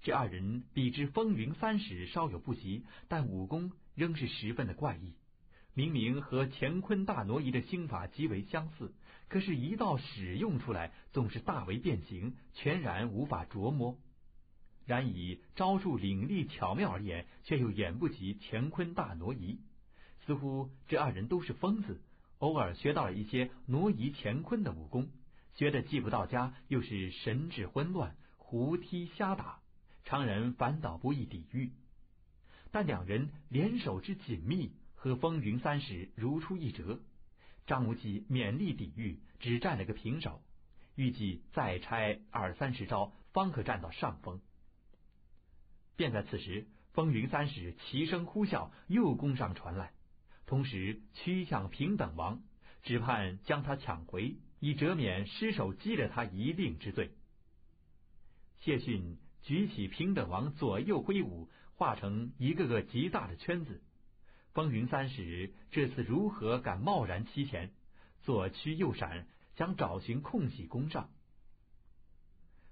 这二人比之风云三使稍有不及，但武功仍是十分的怪异。明明和乾坤大挪移的心法极为相似，可是，一到使用出来，总是大为变形，全然无法琢磨。然以招数凌厉巧妙而言，却又远不及乾坤大挪移。似乎这二人都是疯子，偶尔学到了一些挪移乾坤的武功，觉得既不到家，又是神志混乱，胡踢瞎打，常人反倒不易抵御。但两人联手之紧密。和风云三使如出一辙，张无忌勉力抵御，只占了个平手。预计再拆二三十招，方可占到上风。便在此时，风云三使齐声呼啸，又攻上船来，同时趋向平等王，只盼将他抢回，以折免失手击了他一令之罪。谢逊举起平等王，左右挥舞，化成一个个极大的圈子。风云三使这次如何敢贸然欺前？左驱右闪，想找寻空隙攻上。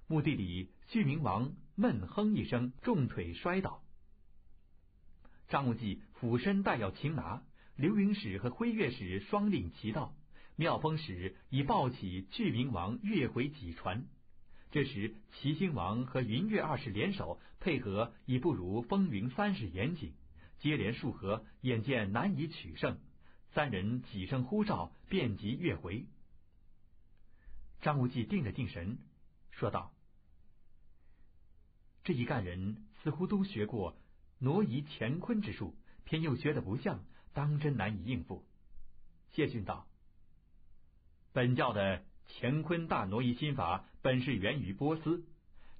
墓地里，旭明王闷哼一声，重腿摔倒。张无忌俯身待要擒拿，刘云史和辉月使双令齐到，妙风使已抱起巨明王跃回己船。这时，齐兴王和云月二世联手，配合已不如风云三世严谨，接连数合，眼见难以取胜。三人几声呼召，便即跃回。张无忌定了定神，说道：“这一干人似乎都学过挪移乾坤之术，偏又学的不像，当真难以应付。”谢逊道：“本教的乾坤大挪移心法，本是源于波斯，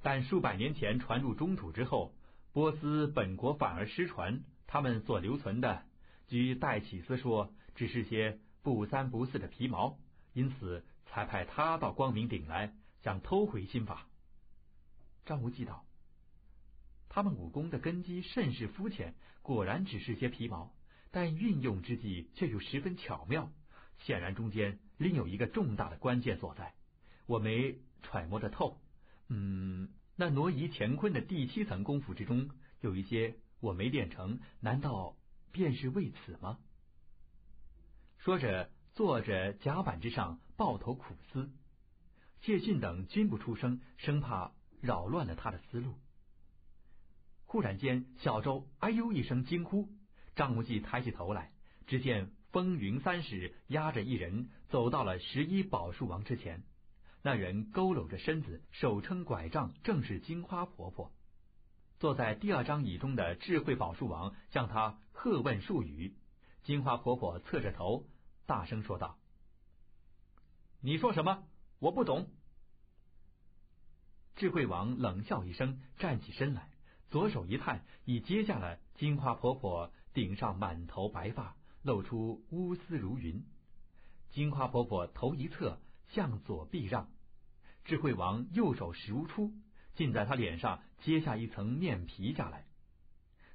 但数百年前传入中土之后，波斯本国反而失传，他们所留存的。”据戴启思说，只是些不三不四的皮毛，因此才派他到光明顶来，想偷回心法。张无忌道：“他们武功的根基甚是肤浅，果然只是些皮毛，但运用之际却又十分巧妙。显然中间另有一个重大的关键所在，我没揣摩得透。嗯，那挪移乾坤的第七层功夫之中，有一些我没练成，难道？”便是为此吗？说着，坐着甲板之上，抱头苦思。谢逊等均不出声，生怕扰乱了他的思路。忽然间，小周“哎呦”一声惊呼，张无忌抬起头来，只见风云三使压着一人走到了十一宝树王之前。那人佝偻着身子，手撑拐杖，正是金花婆婆。坐在第二张椅中的智慧宝树王向他喝问数语，金花婆婆侧着头，大声说道：“你说什么？我不懂。”智慧王冷笑一声，站起身来，左手一探，已接下了金花婆婆顶上满头白发，露出乌丝如云。金花婆婆头一侧，向左避让，智慧王右手如出。竟在他脸上揭下一层面皮下来。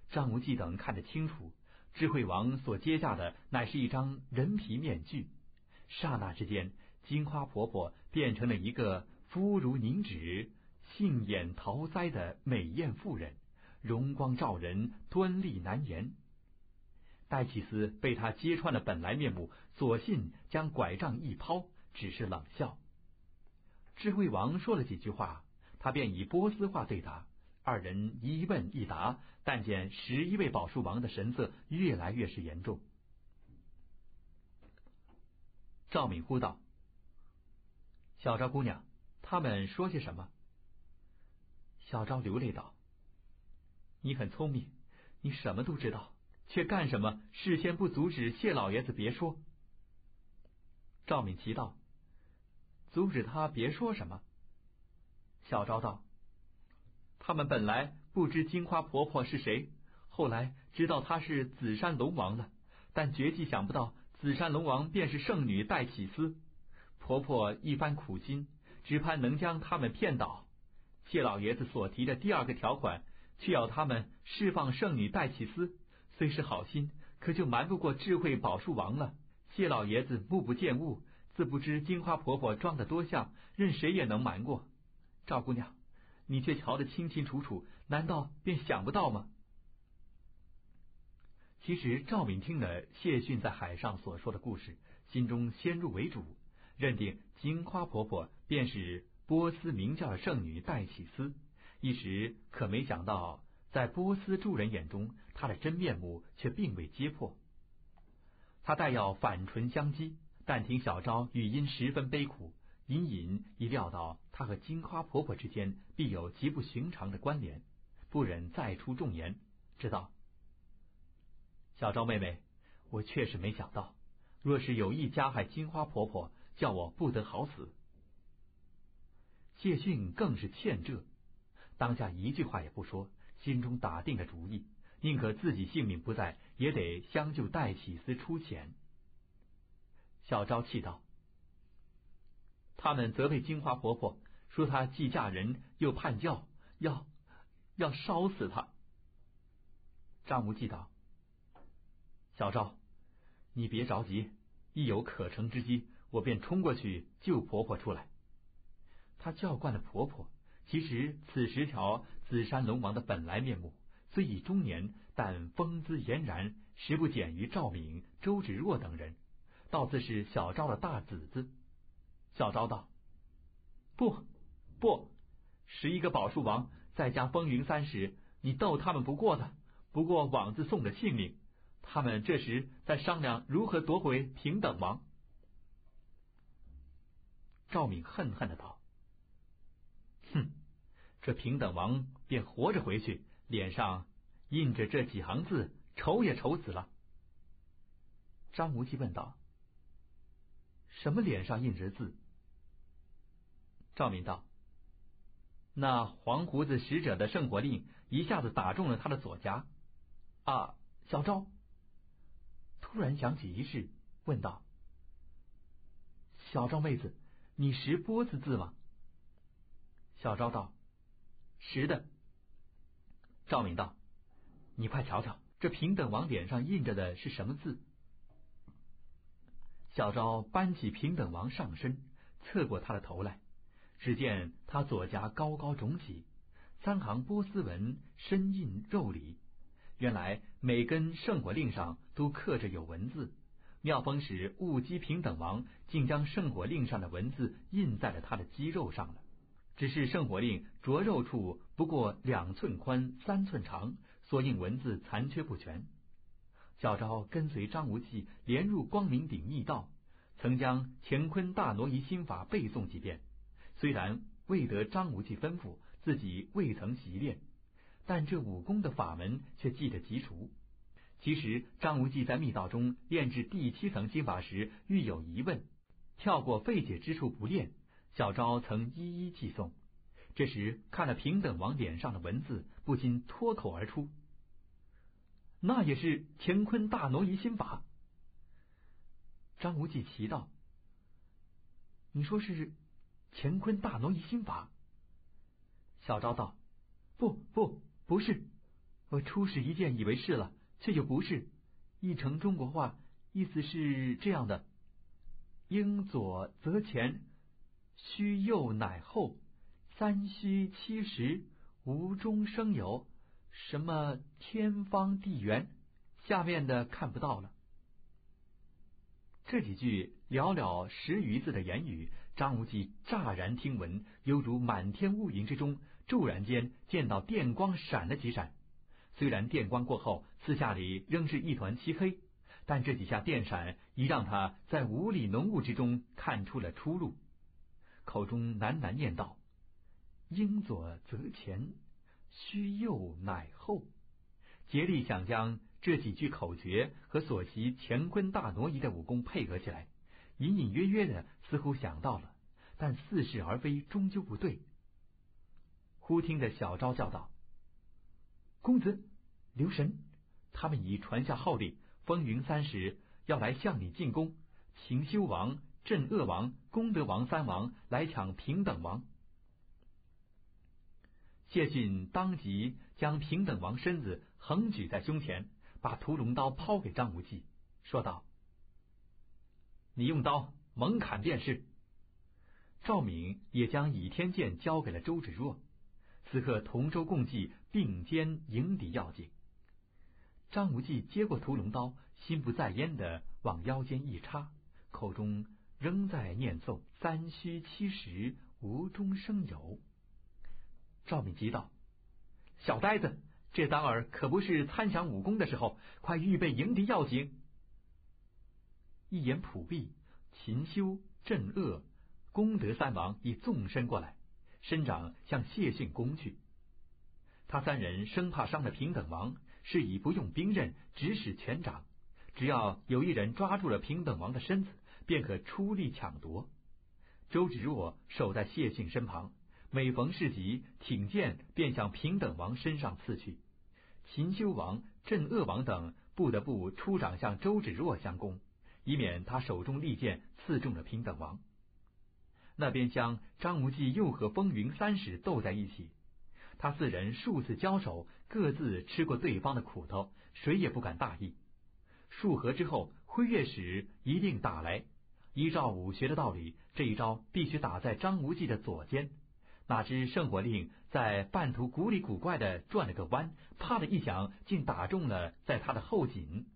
张无忌等看得清楚，智慧王所揭下的乃是一张人皮面具。刹那之间，金花婆婆变成了一个肤如凝脂、杏眼桃腮的美艳妇人，容光照人，端丽难言。戴启思被他揭穿了本来面目，索性将拐杖一抛，只是冷笑。智慧王说了几句话。他便以波斯话对答，二人一问一答，但见十一位宝树王的神色越来越是严重。赵敏呼道：“小昭姑娘，他们说些什么？”小昭流泪道：“你很聪明，你什么都知道，却干什么？事先不阻止谢老爷子别说。”赵敏奇道：“阻止他别说什么？”小昭道：“他们本来不知金花婆婆是谁，后来知道她是紫山龙王了。但绝计想不到，紫山龙王便是圣女戴启思。婆婆一番苦心，只盼能将他们骗倒。谢老爷子所提的第二个条款，却要他们释放圣女戴启思。虽是好心，可就瞒不过智慧宝树王了。谢老爷子目不见物，自不知金花婆婆装的多像，任谁也能瞒过。”赵姑娘，你却瞧得清清楚楚，难道便想不到吗？其实赵敏听了谢逊在海上所说的故事，心中先入为主，认定金花婆婆便是波斯明教的圣女戴启思，一时可没想到，在波斯诸人眼中，她的真面目却并未揭破。他待要反唇相讥，但听小昭语音十分悲苦。隐隐已料到他和金花婆婆之间必有极不寻常的关联，不忍再出重言，知道小昭妹妹，我确实没想到，若是有意加害金花婆婆，叫我不得好死。谢逊更是欠这，当下一句话也不说，心中打定了主意，宁可自己性命不在，也得相救戴启思出钱。小昭气道。他们责备金花婆婆，说她既嫁人又叛教，要要烧死她。张无忌道：“小昭，你别着急，一有可乘之机，我便冲过去救婆婆出来。他叫惯了婆婆，其实此时条紫山龙王的本来面目，虽已中年，但风姿俨然，实不减于赵敏、周芷若等人，倒自是小昭的大侄子。小昭道：“不，不，十一个宝树王，再加风云三十，你斗他们不过的。不过枉自送了性命。他们这时在商量如何夺回平等王。”赵敏恨恨的道：“，这平等王便活着回去，脸上印着这几行字，愁也愁死了。”张无忌问道：“什么脸上印着字？”赵敏道：“那黄胡子使者的圣火令一下子打中了他的左颊。”啊，小昭突然想起一事，问道：“小赵妹子。”你识波字字吗？小昭道：“是的。”赵敏道：“你快瞧瞧，这平等王脸上印着的是什么字？”小昭搬起平等王上身，侧过他的头来，只见他左颊高高肿起，三行波斯纹深印肉里。原来每根圣火令上都刻着有文字。妙风使误击平等王，竟将圣火令上的文字印在了他的肌肉上了。只是圣火令着肉处不过两寸宽、三寸长，所印文字残缺不全。小昭跟随张无忌连入光明顶密道，曾将乾坤大挪移心法背诵几遍。虽然未得张无忌吩咐，自己未曾习练，但这武功的法门却记得极熟。其实张无忌在密道中炼至第七层心法时，遇有疑问，跳过费解之处不练。小昭曾一一记诵。这时看了平等王脸上的文字，不禁脱口而出：“那也是乾坤大挪移心法。”张无忌奇道：“你说是乾坤大挪移心法？”小昭道：“不不不是，我初始一见以为是了。”却又不是，译成中国话，意思是这样的：应左则前，虚右乃后，三虚七实，无中生有。什么天方地圆？下面的看不到了。这几句寥寥十余字的言语，张无忌乍然听闻，犹如满天乌云之中，骤然间见到电光闪了几闪。虽然电光过后，四下里仍是一团漆黑，但这几下电闪已让他在雾里浓雾之中看出了出路。口中喃喃念道：“应左则前，须右乃后。”竭力想将这几句口诀和所习乾坤大挪移的武功配合起来，隐隐约约的似乎想到了，但似是而非，终究不对。忽听得小昭叫道。公子，留神！他们已传下号令，风云三十要来向你进攻。秦修王、镇恶王、功德王三王来抢平等王。谢逊当即将平等王身子横举在胸前，把屠龙刀抛给张无忌，说道：“你用刀猛砍便是。”赵敏也将倚天剑交给了周芷若。此刻同舟共济，并肩迎敌要紧。张无忌接过屠龙刀，心不在焉的往腰间一插，口中仍在念诵“三虚七实，无中生有”。赵敏急道：“小呆子，这当儿可不是参详武功的时候，快预备迎敌要紧。”一言普毕，秦修、镇恶、功德三王已纵身过来。伸掌向谢逊攻去，他三人生怕伤了平等王，是以不用兵刃，只使拳掌。只要有一人抓住了平等王的身子，便可出力抢夺。周芷若守在谢逊身旁，每逢事急，挺剑便向平等王身上刺去。秦修王、镇恶王等不得不出掌向周芷若相攻，以免他手中利剑刺中了平等王。那边厢，张无忌又和风云三使斗在一起。他四人数次交手，各自吃过对方的苦头，谁也不敢大意。数合之后，辉月使一定打来，依照武学的道理，这一招必须打在张无忌的左肩。哪知圣火令在半途古里古怪的转了个弯，啪的一响，竟打中了在他的后颈。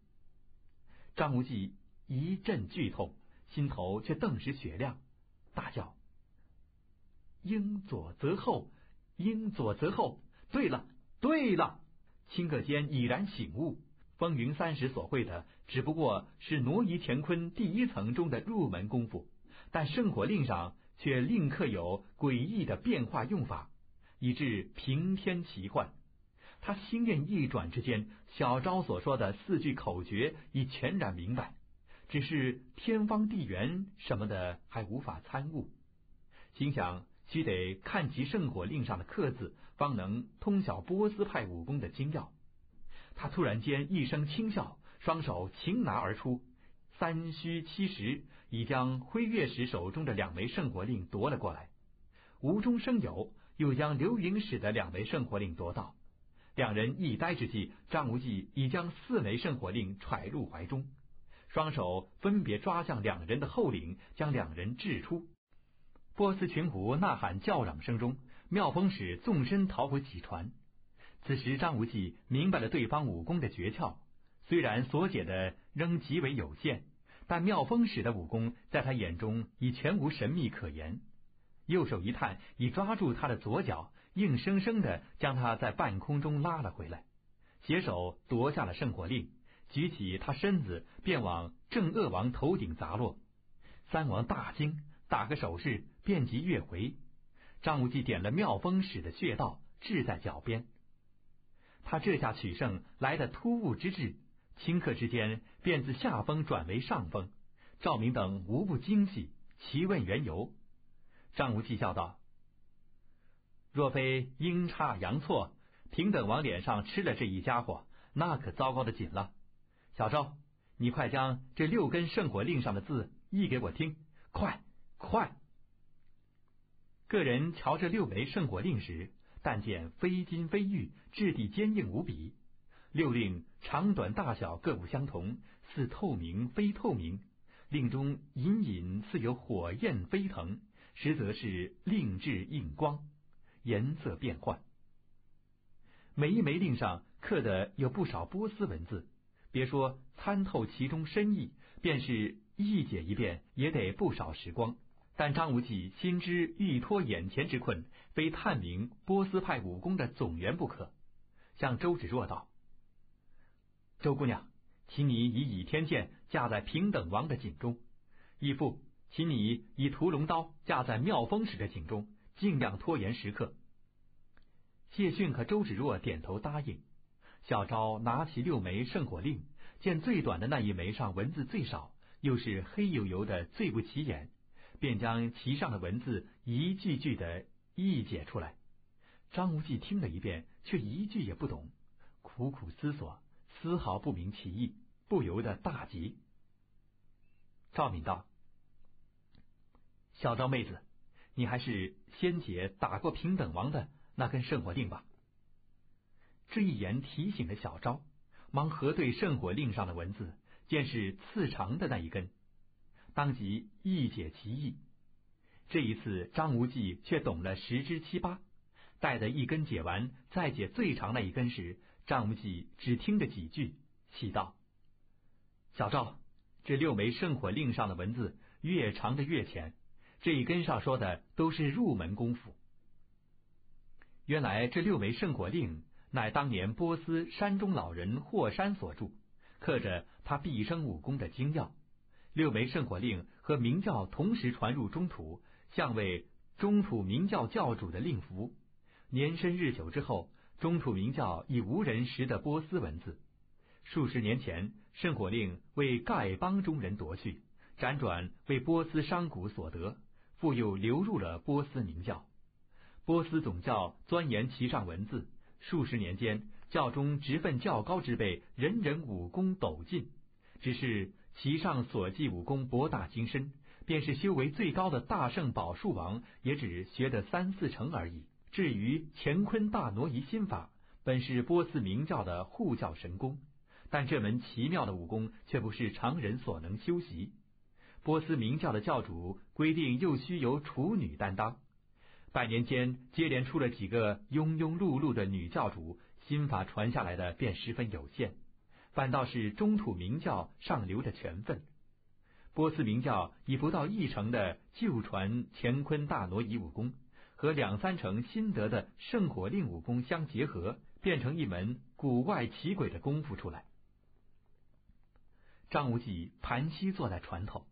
张无忌一阵剧痛，心头却顿时雪亮，大叫：“应左则后，应左则后！对了，对了！”顷刻间已然醒悟，风云三十所会的只不过是挪移乾坤第一层中的入门功夫，但圣火令上。却另刻有诡异的变化用法，以致平添奇幻。他心念一转之间，小昭所说的四句口诀已全然明白，只是天方地圆什么的还无法参悟。心想，须得看其圣火令上的刻字，方能通晓波斯派武功的精要。他突然间一声轻笑，双手擒拿而出。三虚七实，已将辉月使手中的两枚圣火令夺了过来。无中生有，又将流云使的两枚圣火令夺到。两人一呆之际，张无忌已将四枚圣火令揣入怀中，双手分别抓向两人的后领，将两人掷出。波斯群狐呐喊叫嚷声中，妙风使纵身逃回己船。此时，张无忌明白了对方武功的诀窍。虽然所解的仍极为有限，但妙风使的武功在他眼中已全无神秘可言。右手一探，已抓住他的左脚，硬生生的将他在半空中拉了回来。携手夺下了圣火令，举起他身子便往郑鄂王头顶砸落。三王大惊，打个手势，便即跃回。张无忌点了妙风使的穴道，掷在脚边。他这下取胜来得突兀之至。顷刻之间，便自下风转为上风。赵明等无不惊喜，齐问缘由。张无忌笑道：“若非阴差阳错，平等王脸上吃了这一家伙，那可糟糕的紧了。小周，你快将这六根圣火令上的字译给我听，快快！”个人瞧着六枚圣火令时，但见非金非玉，质地坚硬无比。六令长短大小各不相同，似透明非透明。令中隐隐似有火焰飞腾，实则是令质映光，颜色变幻。每一枚令上刻的有不少波斯文字，别说参透其中深意，便是译解一遍也得不少时光。但张无忌心知欲脱眼前之困，非探明波斯派武功的总源不可，向周芷若道。周姑娘，请你以倚天剑架在平等王的颈中；义父，请你以屠龙刀架在妙风使的颈中，尽量拖延时刻。谢逊和周芷若点头答应。小昭拿起六枚圣火令，见最短的那一枚上文字最少，又是黑油油的，最不起眼，便将其上的文字一句句的一解出来。张无忌听了一遍，却一句也不懂，苦苦思索。丝毫不明其意，不由得大急。赵敏道：“小昭妹子，你还是先解打过平等王的那根圣火令吧。”这一言提醒了小昭，忙核对圣火令上的文字，见是刺长的那一根，当即一解其意。这一次，张无忌却懂了十之七八。待得一根解完，再解最长那一根时，张无忌只听着几句，气道：“小赵，这六枚圣火令上的文字越长的越浅，这一根上说的都是入门功夫。原来这六枚圣火令乃当年波斯山中老人霍山所著，刻着他毕生武功的精要。六枚圣火令和明教同时传入中土，相为中土明教教主的令符。”年深日久之后，中土明教已无人识得波斯文字。数十年前，圣火令为丐帮中人夺去，辗转为波斯商贾所得，复又流入了波斯明教。波斯总教钻研其上文字，数十年间，教中职分较高之辈，人人武功陡进。只是其上所记武功博大精深，便是修为最高的大圣宝树王，也只学得三四成而已。至于乾坤大挪移心法，本是波斯明教的护教神功，但这门奇妙的武功却不是常人所能修习。波斯明教的教主规定又需由处女担当。百年间接连出了几个庸庸碌碌的女教主，心法传下来的便十分有限，反倒是中土明教上留着全分。波斯明教以不到一成的旧传乾坤大挪移武功和两三成新得的圣火令武功相结合，变成一门古外奇诡的功夫出来。张无忌盘膝坐在船头。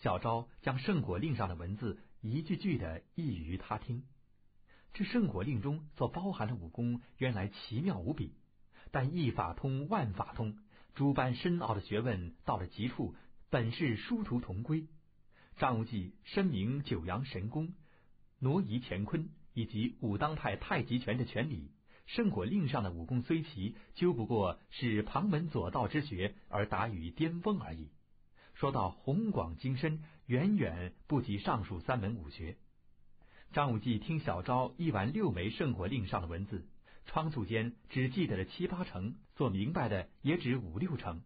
小昭将圣火令上的文字一句句的译于他听。这圣火令中所包含的武功原来奇妙无比，但一法通万法通，诸般深奥的学问到了极处，本是殊途同归。张无忌深明九阳神功、挪移乾坤以及武当派太极拳的全理。圣火令上的武功虽奇，究不过是旁门左道之学而达于巅峰而已。说到宏广精深，远远不及上述三门武学。张无忌听小昭译完六枚圣火令上的文字，仓促间只记得了七八成，所明白的也只五六成。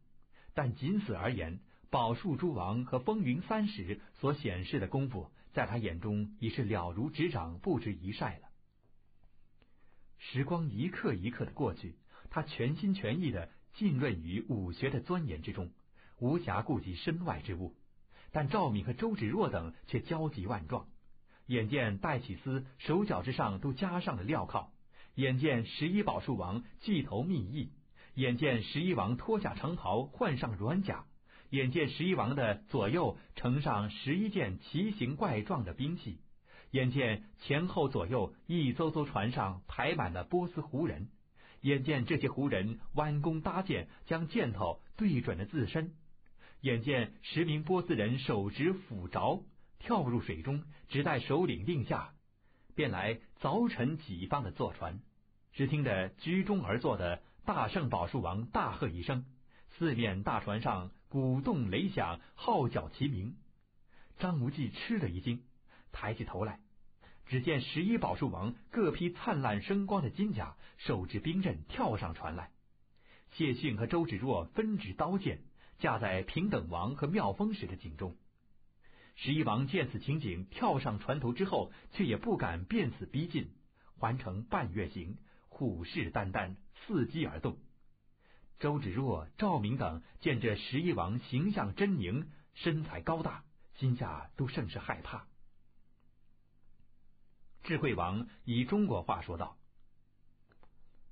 但仅此而言，宝树诸王和风云三使所显示的功夫，在他眼中已是了如指掌，不值一晒了。时光一刻一刻的过去，他全心全意的浸润于武学的钻研之中。无暇顾及身外之物，但赵敏和周芷若等却焦急万状。眼见戴启思手脚之上都加上了镣铐，眼见十一宝树王计头密翼，眼见十一王脱下长袍换上软甲，眼见十一王的左右乘上十一件奇形怪状的兵器，眼见前后左右一艘艘船上排满了波斯胡人，眼见这些胡人弯弓搭箭，将箭头对准了自身。眼见十名波斯人手执斧凿跳入水中，只待首领令下，便来凿沉己方的坐船。只听得居中而坐的大圣宝树王大喝一声，四面大船上鼓动雷响，号角齐鸣。张无忌吃了一惊，抬起头来，只见十一宝树王各披灿烂生光的金甲，手执兵刃跳上船来。谢逊和周芷若分执刀剑。架在平等王和妙风使的井中，十一王见此情景，跳上船头之后，却也不敢变死逼近，环成半月形，虎视眈眈，伺机而动。周芷若、赵敏等见这十一王形象狰狞，身材高大，心下都甚是害怕。智慧王以中国话说道：“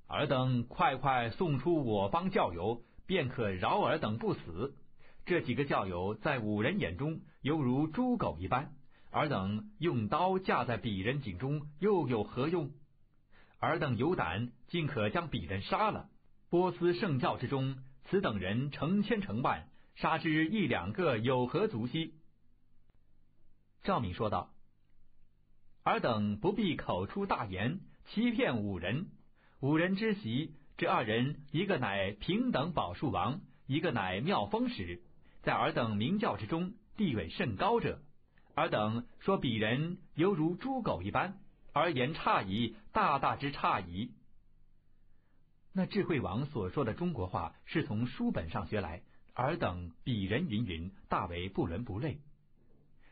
尔等快快送出我方教友。”便可饶尔等不死。这几个教友在五人眼中犹如猪狗一般，尔等用刀架在鄙人颈中，又有何用？尔等有胆，尽可将鄙人杀了。波斯圣教之中，此等人成千成万，杀之一两个有何足惜？赵敏说道：“尔等不必口出大言，欺骗五人。五人之席。”这二人，一个乃平等宝树王，一个乃妙风使，在尔等明教之中地位甚高者。尔等说鄙人犹如猪狗一般，而言差矣，大大之差矣。那智慧王所说的中国话是从书本上学来，尔等鄙人云云，大为不伦不类。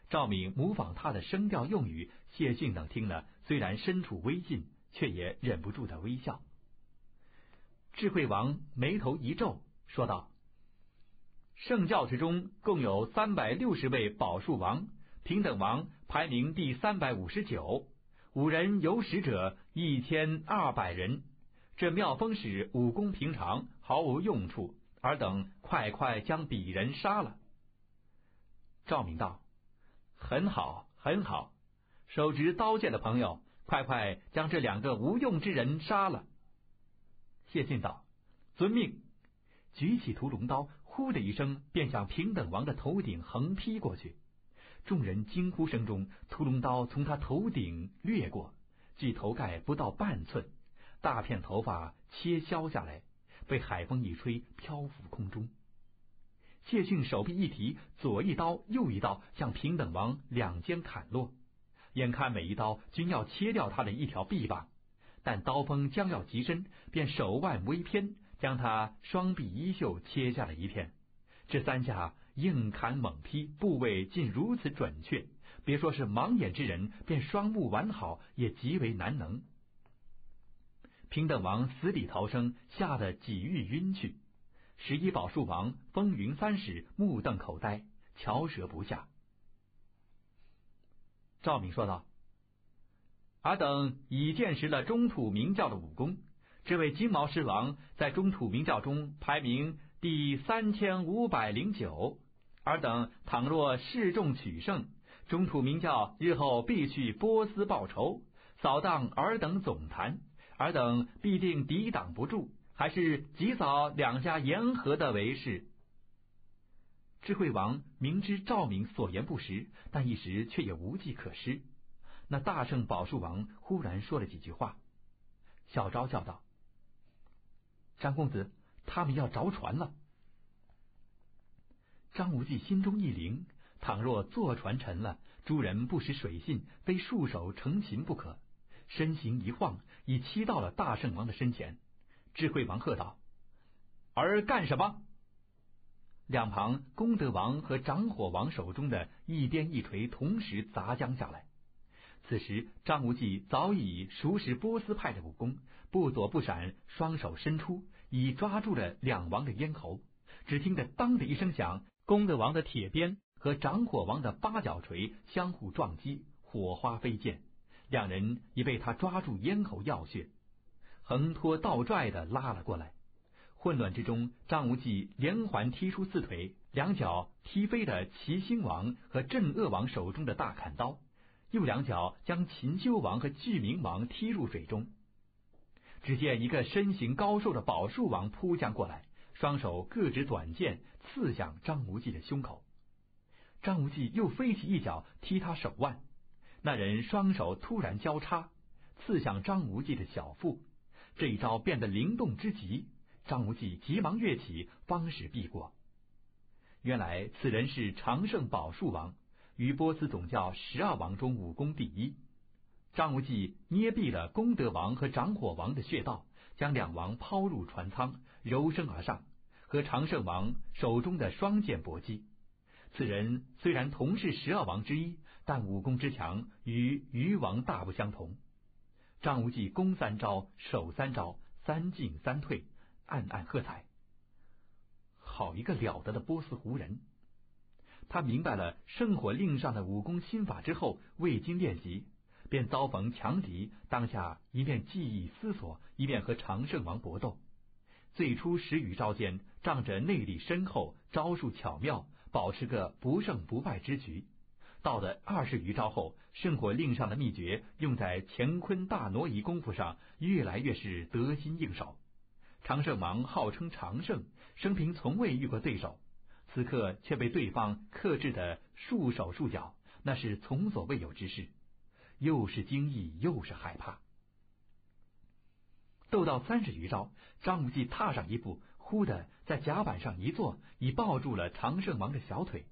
赵敏模仿他的声调用语，谢逊等听了，虽然身处危境，却也忍不住的微笑。智慧王眉头一皱，说道：“圣教之中共有三百六十位宝树王，平等王排名第三百五十九，五人有使者一千二百人。这妙风使武功平常，毫无用处。尔等快快将鄙人杀了。”赵明道：“很好，很好。手执刀剑的朋友，快快将这两个无用之人杀了。”谢逊道：“遵命。”举起屠龙刀，呼的一声，便向平等王的头顶横劈过去。众人惊呼声中，屠龙刀从他头顶掠过，距头盖不到半寸，大片头发切削下来，被海风一吹，漂浮空中。谢逊手臂一提，左一刀，右一刀，向平等王两肩砍落。眼看每一刀均要切掉他的一条臂膀。但刀锋将要及身，便手腕微偏，将他双臂衣袖切下了一片。这三下硬砍猛劈，部位竟如此准确，别说是盲眼之人，便双目完好也极为难能。平等王死里逃生，吓得几欲晕去。十一宝树王风云三使目瞪口呆，瞧舌不下。赵敏说道：“尔等已见识了中土明教的武功。这位金毛狮王在中土明教中排名第三千五百零九。尔等倘若示众取胜，中土明教日后必去波斯报仇，扫荡尔等总坛，尔等必定抵挡不住。还是及早两家言和的为是。”智慧王明知赵敏所言不实，但一时却也无计可施。那大圣宝树王忽然说了几句话，小昭叫道：“张公子，他们要着船了。”张无忌心中一灵，倘若坐船沉了，诸人不识水性，非束手成擒不可。身形一晃，已骑到了大圣王的身前。智慧王喝道：“儿干什么？”两旁，功德王和掌火王手中的一鞭一锤同时砸将下来。此时，张无忌早已熟识波斯派的武功，不躲不闪，双手伸出，已抓住了两王的咽喉。只听得“当”的一声响，功德王的铁鞭和掌火王的八角锤相互撞击，火花飞溅，两人已被他抓住咽喉要穴，横拖倒拽的拉了过来。混乱之中，张无忌连环踢出四腿，两脚踢飞了齐兴王和镇恶王手中的大砍刀，又两脚将秦修王和巨明王踢入水中。只见一个身形高瘦的宝树王扑将过来，双手各执短剑刺向张无忌的胸口。张无忌又飞起一脚踢他手腕，那人双手突然交叉，刺向张无忌的小腹。这一招变得灵动之极。张无忌急忙跃起，方使避过。原来此人是长胜宝树王，于波斯总教十二王中武功第一。张无忌捏毙了功德王和掌火王的穴道，将两王抛入船舱，柔身而上，和长胜王手中的双剑搏击。此人虽然同是十二王之一，但武功之强与余王大不相同。张无忌攻三招，守三招，三进三退。暗暗喝彩，好一个了得的波斯胡人！他明白了圣火令上的武功心法之后，未经练习，便遭逢强敌，当下一面记忆思索，一面和长胜王搏斗。最初十余招间，仗着内力深厚，招数巧妙，保持个不胜不败之局。到了二十余招后，圣火令上的秘诀用在乾坤大挪移功夫上，越来越是得心应手。长胜王号称长胜，生平从未遇过对手，此刻却被对方克制的束手束脚，那是从所未有之事，又是惊异又是害怕。斗到三十余招，张无忌踏上一步，忽的在甲板上一坐，已抱住了长胜王的小腿。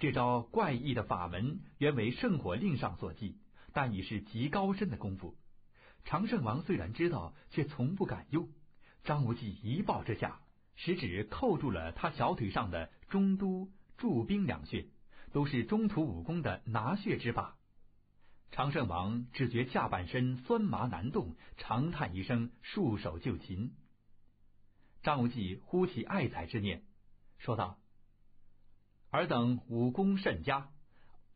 这招怪异的法门原为圣火令上所记，但已是极高深的功夫。长胜王虽然知道，却从不敢用。张无忌一抱之下，食指扣住了他小腿上的中都、驻兵两穴，都是中土武功的拿穴之法。长胜王只觉下半身酸麻难动，长叹一声，束手就擒。张无忌呼起爱才之念，说道：“尔等武功甚佳，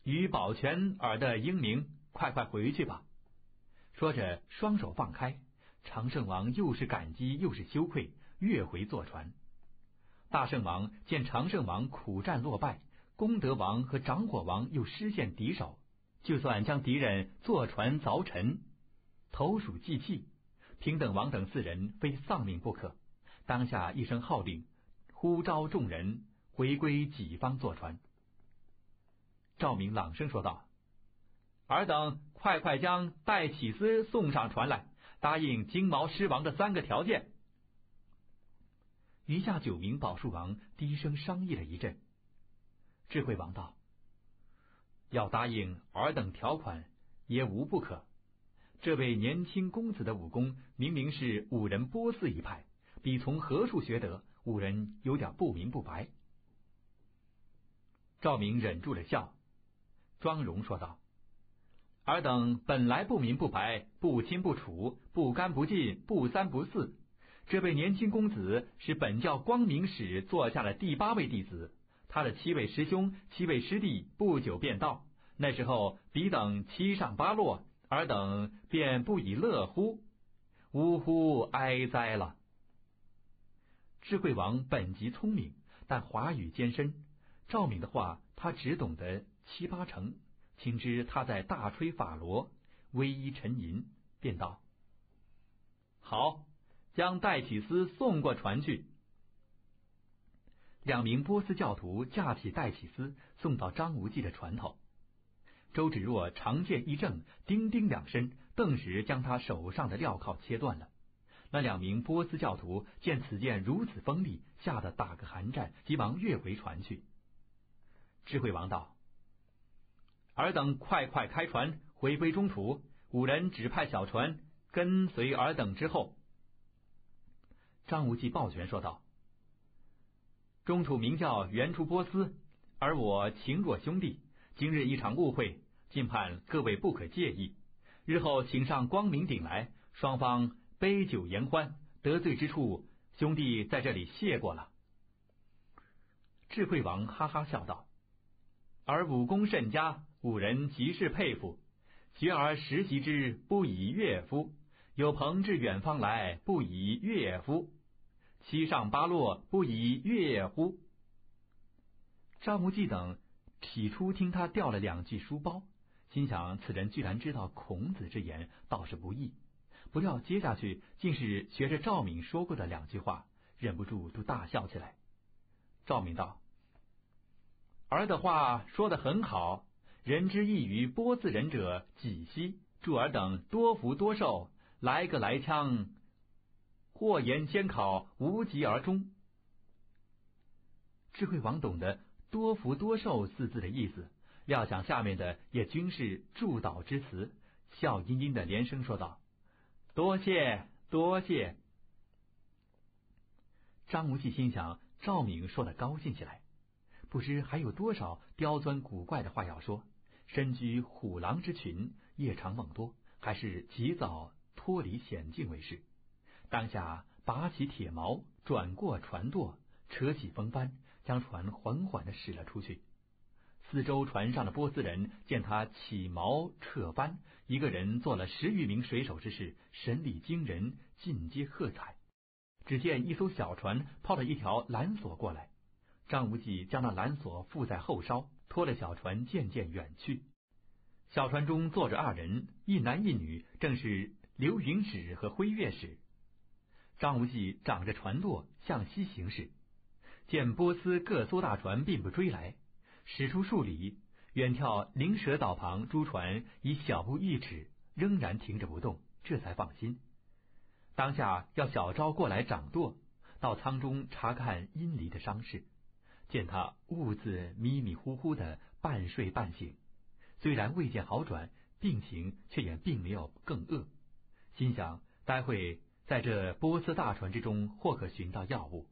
与保全尔的英名，快快回去吧。”说着，双手放开。长胜王又是感激又是羞愧，跃回坐船。大圣王见长胜王苦战落败，功德王和掌火王又失陷敌手，就算将敌人坐船凿沉，投鼠忌器，平等王等四人非丧命不可。当下一声号令，呼召众人回归己方坐船。赵明朗声说道：“尔等快快将戴启思送上船来。”答应金毛狮王的三个条件，余下九名宝树王低声商议了一阵。智慧王道：“要答应尔等条款，也无不可。这位年轻公子的武功，明明是五人波斯一派，比从何处学得？五人有点不明不白。”赵明忍住了笑，庄荣说道：“尔等本来不明不白，不清不楚，不干不净，不三不四。这位年轻公子是本教光明使座下的第八位弟子，他的七位师兄、七位师弟不久便到。那时候彼等七上八落，尔等便不以乐乎？呜呼，哀哉了！”智慧王本极聪明，但华语艰深。赵敏的话，他只懂得七八成。听知他在大吹法螺，微一沉吟，便道：“好，将戴启思送过船去。”两名波斯教徒架起戴启思，送到张无忌的船头。周芷若长剑一正，叮叮两声，顿时将他手上的镣铐切断了。那两名波斯教徒见此剑如此锋利，吓得打个寒战，急忙跃回船去。智慧王道：“尔等快快开船回归中土，五人只派小船跟随尔等之后。”张无忌抱拳说道：“中土名叫原出波斯，而我情若兄弟，今日一场误会，尽盼各位不可介意。日后请上光明顶来，双方。”杯酒言欢，得罪之处，兄弟在这里谢过了。智慧王哈哈笑道：“而武功甚佳，五人极是佩服。学而时习之，不以悦夫；有朋至远方来，不以悦夫；七上八落，不以悦乎？”张无忌等起初听他掉了两句书包，心想此人居然知道孔子之言，倒是不易。不料接下去竟是学着赵敏说过的两句话，忍不住都大笑起来。赵敏道：“儿的话说的很好，人之异于波斯人者几希？祝尔等多福多寿，来个来枪，或言监考无疾而终。”智慧王懂得“多福多寿”四字的意思，料想下面的也均是祝祷之词，笑吟吟的连声说道。多谢多谢，张无忌心想，赵敏说的高兴起来，不知还有多少刁钻古怪的话要说。身居虎狼之群，夜长梦多，还是及早脱离险境为是。当下拔起铁矛，转过船舵，扯起风帆，将船缓缓的驶了出去。四周船上的波斯人见他起锚撤帆，一个人做了十余名水手之事，神力惊人，尽皆喝彩。只见一艘小船抛了一条缆索过来，张无忌将那缆索附在后梢，拖了小船渐渐远去。小船中坐着二人，一男一女，正是刘云使和辉月使。张无忌掌着船舵向西行驶，见波斯各艘大船并不追来。驶出数里，远眺灵蛇岛旁诸船已小步一尺，仍然停着不动，这才放心。当下要小昭过来掌舵，到舱中查看殷离的伤势。见他兀自迷迷糊糊的，半睡半醒，虽然未见好转，病情却也并没有更恶。心想，待会在这波斯大船之中，或可寻到药物。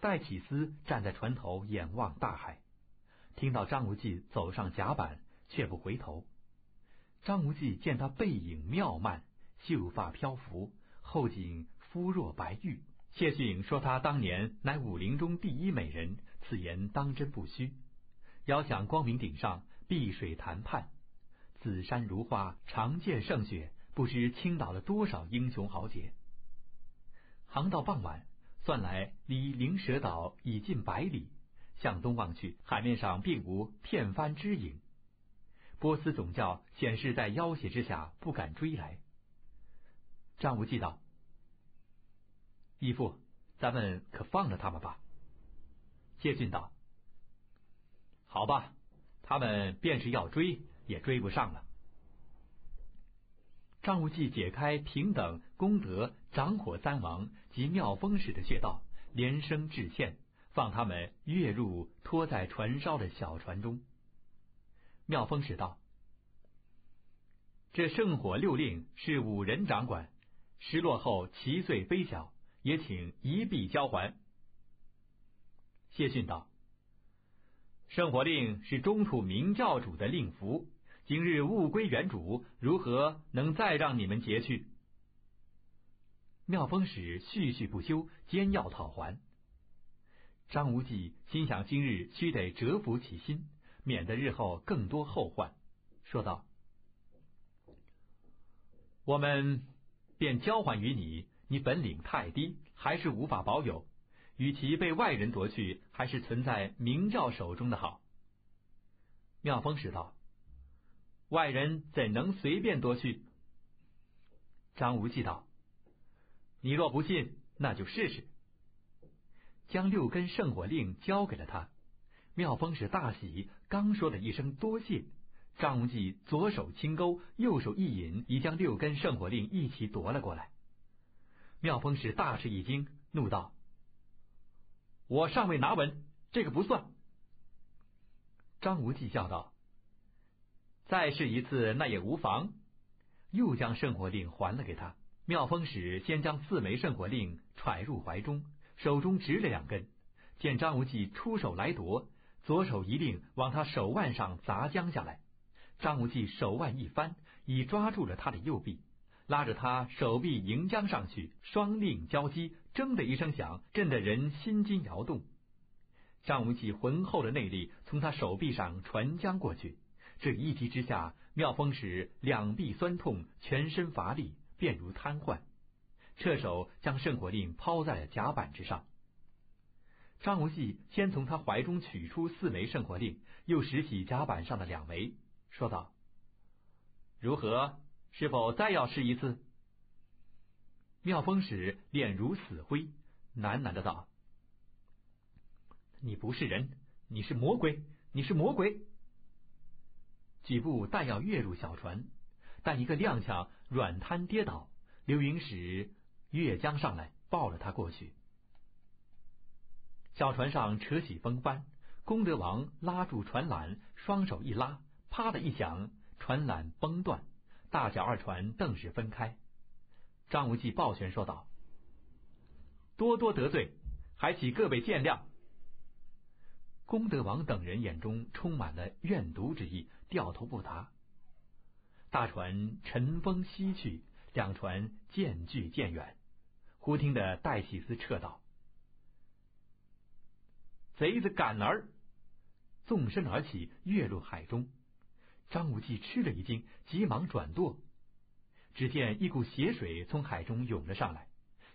戴启思站在船头眼望大海，听到张无忌走上甲板，却不回头。张无忌见他背影妙曼，秀发飘浮，后颈肤若白玉。谢逊说他当年乃武林中第一美人，此言当真不虚。遥想光明顶上碧水潭畔，紫山如画，长剑胜雪，不知倾倒了多少英雄豪杰。航到傍晚。算来离灵蛇岛已近百里，向东望去，海面上并无片帆之影。波斯总教显示在要挟之下，不敢追来。张无忌道：“义父，咱们可放了他们吧。”谢逊道：“好吧，他们便是要追，也追不上了。”张无忌解开平等、功德、掌火三王及妙风使的穴道，连声致歉，放他们跃入拖在船梢的小船中。妙风使道：“这圣火六令是五人掌管，失落后其罪非小，也请一臂交还。”谢逊道：“圣火令是中土明教主的令符，今日物归原主，如何能再让你们劫去？”妙风使絮絮不休，坚要讨还。张无忌心想，今日须得折服其心，免得日后更多后患，说道：“我们便交还于你，你本领太低，还是无法保有。与其被外人夺去，还是存在明教手中的好。”妙风使道：“外人怎能随便夺去？”张无忌道：“你若不信，那就试试。”将六根圣火令交给了他，妙风使大喜，刚说了一声多谢，张无忌左手轻勾，右手一引，已将六根圣火令一起夺了过来。妙风使大吃一惊，怒道：“我尚未拿稳，这个不算。”张无忌笑道：“再试一次，那也无妨。”又将圣火令还了给他。妙风使先将四枚圣火令揣入怀中。手中执了两根，见张无忌出手来夺，左手一令往他手腕上砸将下来。张无忌手腕一翻，已抓住了他的右臂，拉着他手臂迎将上去，双令交击，铮的一声响，震得人心惊摇动。张无忌浑厚的内力从他手臂上传将过去，这一击之下，妙风使两臂酸痛，全身乏力，便如瘫痪。撤手将圣火令抛在了甲板之上。张无忌先从他怀中取出四枚圣火令，又拾起甲板上的两枚，说道：“如何？是否再要试一次？”妙风使脸如死灰，喃喃的道：“你不是人，你是魔鬼，你是魔鬼！”几步但要跃入小船，但一个踉跄，软瘫跌倒。刘云使。越江上来，抱了他过去。小船上扯起风帆，功德王拉住船缆，双手一拉，啪的一响，船缆崩断，大小二船顿时分开。张无忌抱拳说道：“多多得罪，还请各位见谅。”功德王等人眼中充满了怨毒之意，掉头不答。大船乘风西去，两船渐距渐远。忽听得戴启思撤道：“贼子赶儿！”纵身而起，跃入海中。张无忌吃了一惊，急忙转舵。只见一股血水从海中涌了上来，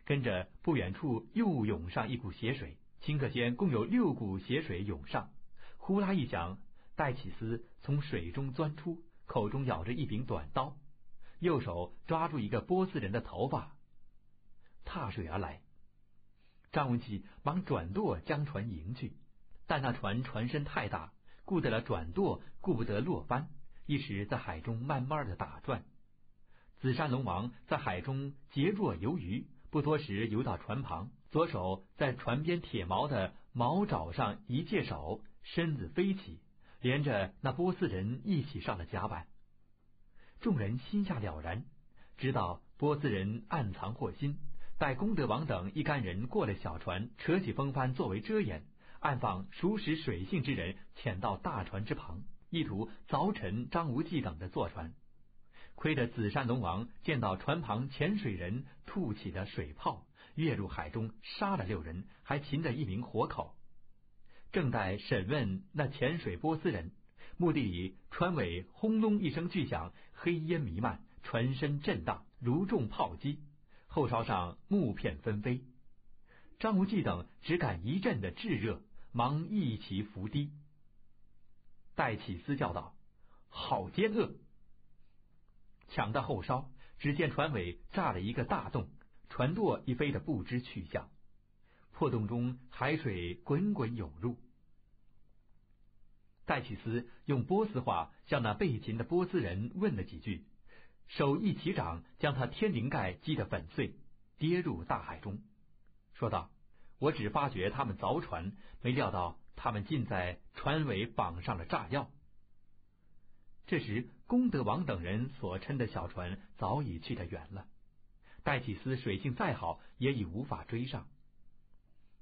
跟着不远处又涌上一股血水，顷刻间共有六股血水涌上。呼啦一响，戴启思从水中钻出，口中咬着一柄短刀，右手抓住一个波斯人的头发。踏水而来，张无忌忙转舵将船迎去，但那船船身太大，顾得了转舵，顾不得落帆，一时在海中慢慢的打转。紫山龙王在海中结若游鱼，不多时游到船旁，左手在船边铁锚的锚爪上一借手，身子飞起，连着那波斯人一起上了甲板。众人心下了然，知道波斯人暗藏祸心。待功德王等一干人过了小船，扯起风帆作为遮掩，暗放熟识水性之人潜到大船之旁，意图凿沉张无忌等的坐船。亏得紫山龙王见到船旁潜水人吐起的水泡，跃入海中杀了六人，还擒着一名活口。正在审问那潜水波斯人，墓地里船尾轰隆一声巨响，黑烟弥漫，船身震荡，如中炮击。后梢上木片纷飞，张无忌等只感一阵的炙热，忙一齐伏低。戴启思叫道：“好奸恶！”抢到后梢，只见船尾炸了一个大洞，船舵已飞得不知去向。破洞中海水滚滚涌入。戴启斯用波斯话向那被擒的波斯人问了几句。手一起掌，将他天灵盖击得粉碎，跌入大海中，说道：“我只发觉他们凿船，没料到他们竟在船尾绑上了炸药。”这时，功德王等人所撑的小船早已去得远了，戴启思水性再好，也已无法追上。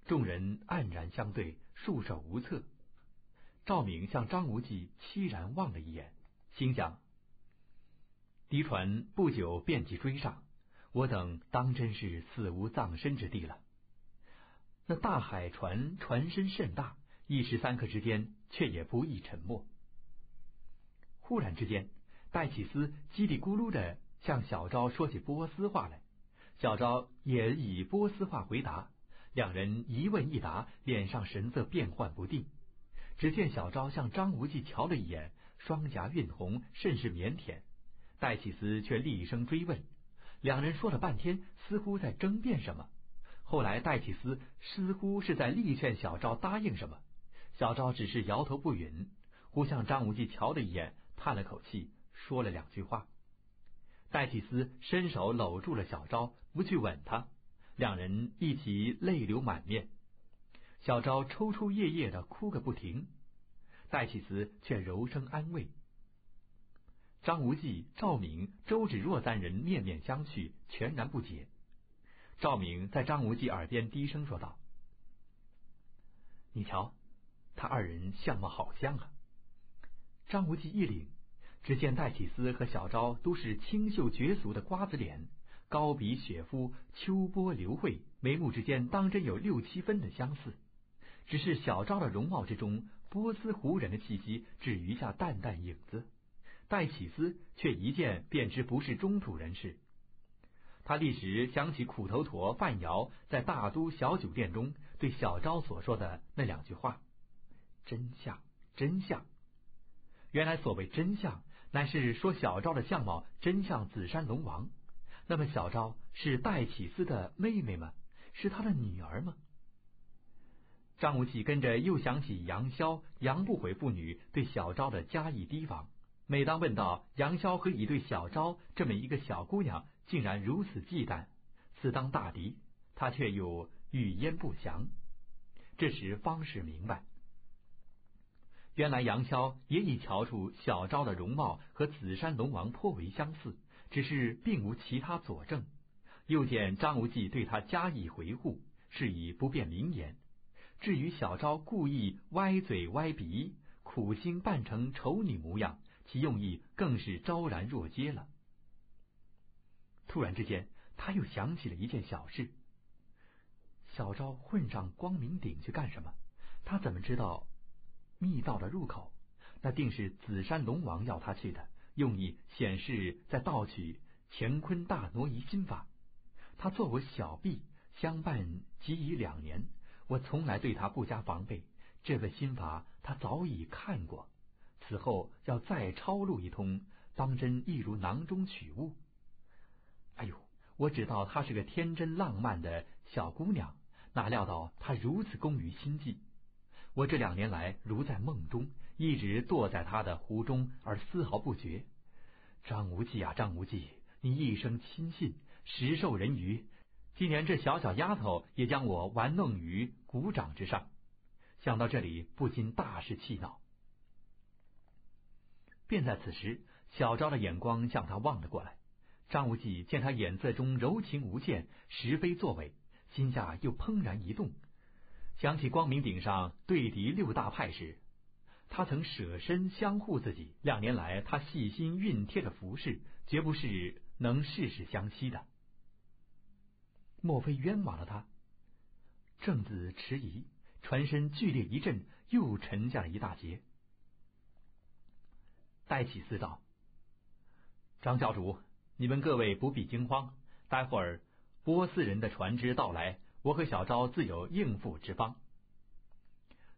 众人黯然相对，束手无策。赵敏向张无忌凄然望了一眼，心想：敌船不久便即追上，我等当真是死无葬身之地了。那大海船船身甚大，一时三刻之间却也不易沉默。忽然之间，戴启思叽里咕噜的向小昭说起波斯话来，小昭也以波斯话回答。两人一问一答，脸上神色变幻不定。只见小昭向张无忌瞧了一眼，双颊晕红，甚是腼腆。戴启思却厉声追问，两人说了半天，似乎在争辩什么。后来戴启思似乎是在力劝小昭答应什么，小昭只是摇头不允，忽向张无忌瞧了一眼，叹了口气，说了两句话。戴启思伸手搂住了小昭，不去吻他。两人一起泪流满面，小昭抽抽噎噎的哭个不停，戴启慈却柔声安慰。张无忌、赵敏、周芷若三人面面相觑，全然不解。赵敏在张无忌耳边低声说道：“你瞧，他二人相貌好像啊。”张无忌一领，只见戴启思和小昭都是清秀绝俗的瓜子脸。高鼻雪肤，秋波流慧，眉目之间当真有六七分的相似。只是小昭的容貌之中，波斯胡人的气息只余下淡淡影子。戴启思却一见便知不是中土人士。他立时想起苦头陀范瑶在大都小酒店中对小昭所说的那两句话：“真相，真相。”原来所谓真相，乃是说小昭的相貌真像紫山龙王。那么小昭是戴启思的妹妹吗？是他的女儿吗？张无忌跟着又想起杨逍、杨不悔父女对小昭的加以提防。每当问到杨逍何以对小昭这么一个小姑娘竟然如此忌惮，自当大敌，他却又语焉不详。这时方是明白，原来杨逍也已瞧出小昭的容貌和紫山龙王颇为相似。只是并无其他佐证，又见张无忌对他加以回护，是以不便明言。至于小昭故意歪嘴歪鼻，苦心扮成丑女模样，其用意更是昭然若揭了。突然之间，他又想起了一件小事：小昭混上光明顶去干什么？他怎么知道密道的入口？那定是紫山龙王要他去的。用意显示在盗取乾坤大挪移心法。他做我小婢相伴即已两年，我从来对他不加防备。这个心法他早已看过，此后要再抄录一通，当真亦如囊中取物。哎呦，我知道她是个天真浪漫的小姑娘，哪料到她如此工于心计。我这两年来如在梦中。一直坐在他的湖中，而丝毫不觉。张无忌啊，张无忌，你一生亲信，实受人鱼。今年这小小丫头也将我玩弄于股掌之上。想到这里，不禁大是气恼。便在此时，小昭的眼光向他望了过来。张无忌见他眼色中柔情无限，实非作伪，心下又怦然一动，想起光明顶上对敌六大派时。他曾舍身相护自己，两年来他细心熨贴的服饰，绝不是能事事相惜的。莫非冤枉了他？正子迟疑，船身剧烈一震，又沉下了一大截。戴启思道：“张教主，你们各位不必惊慌，待会儿波斯人的船只到来，我和小昭自有应付之方。”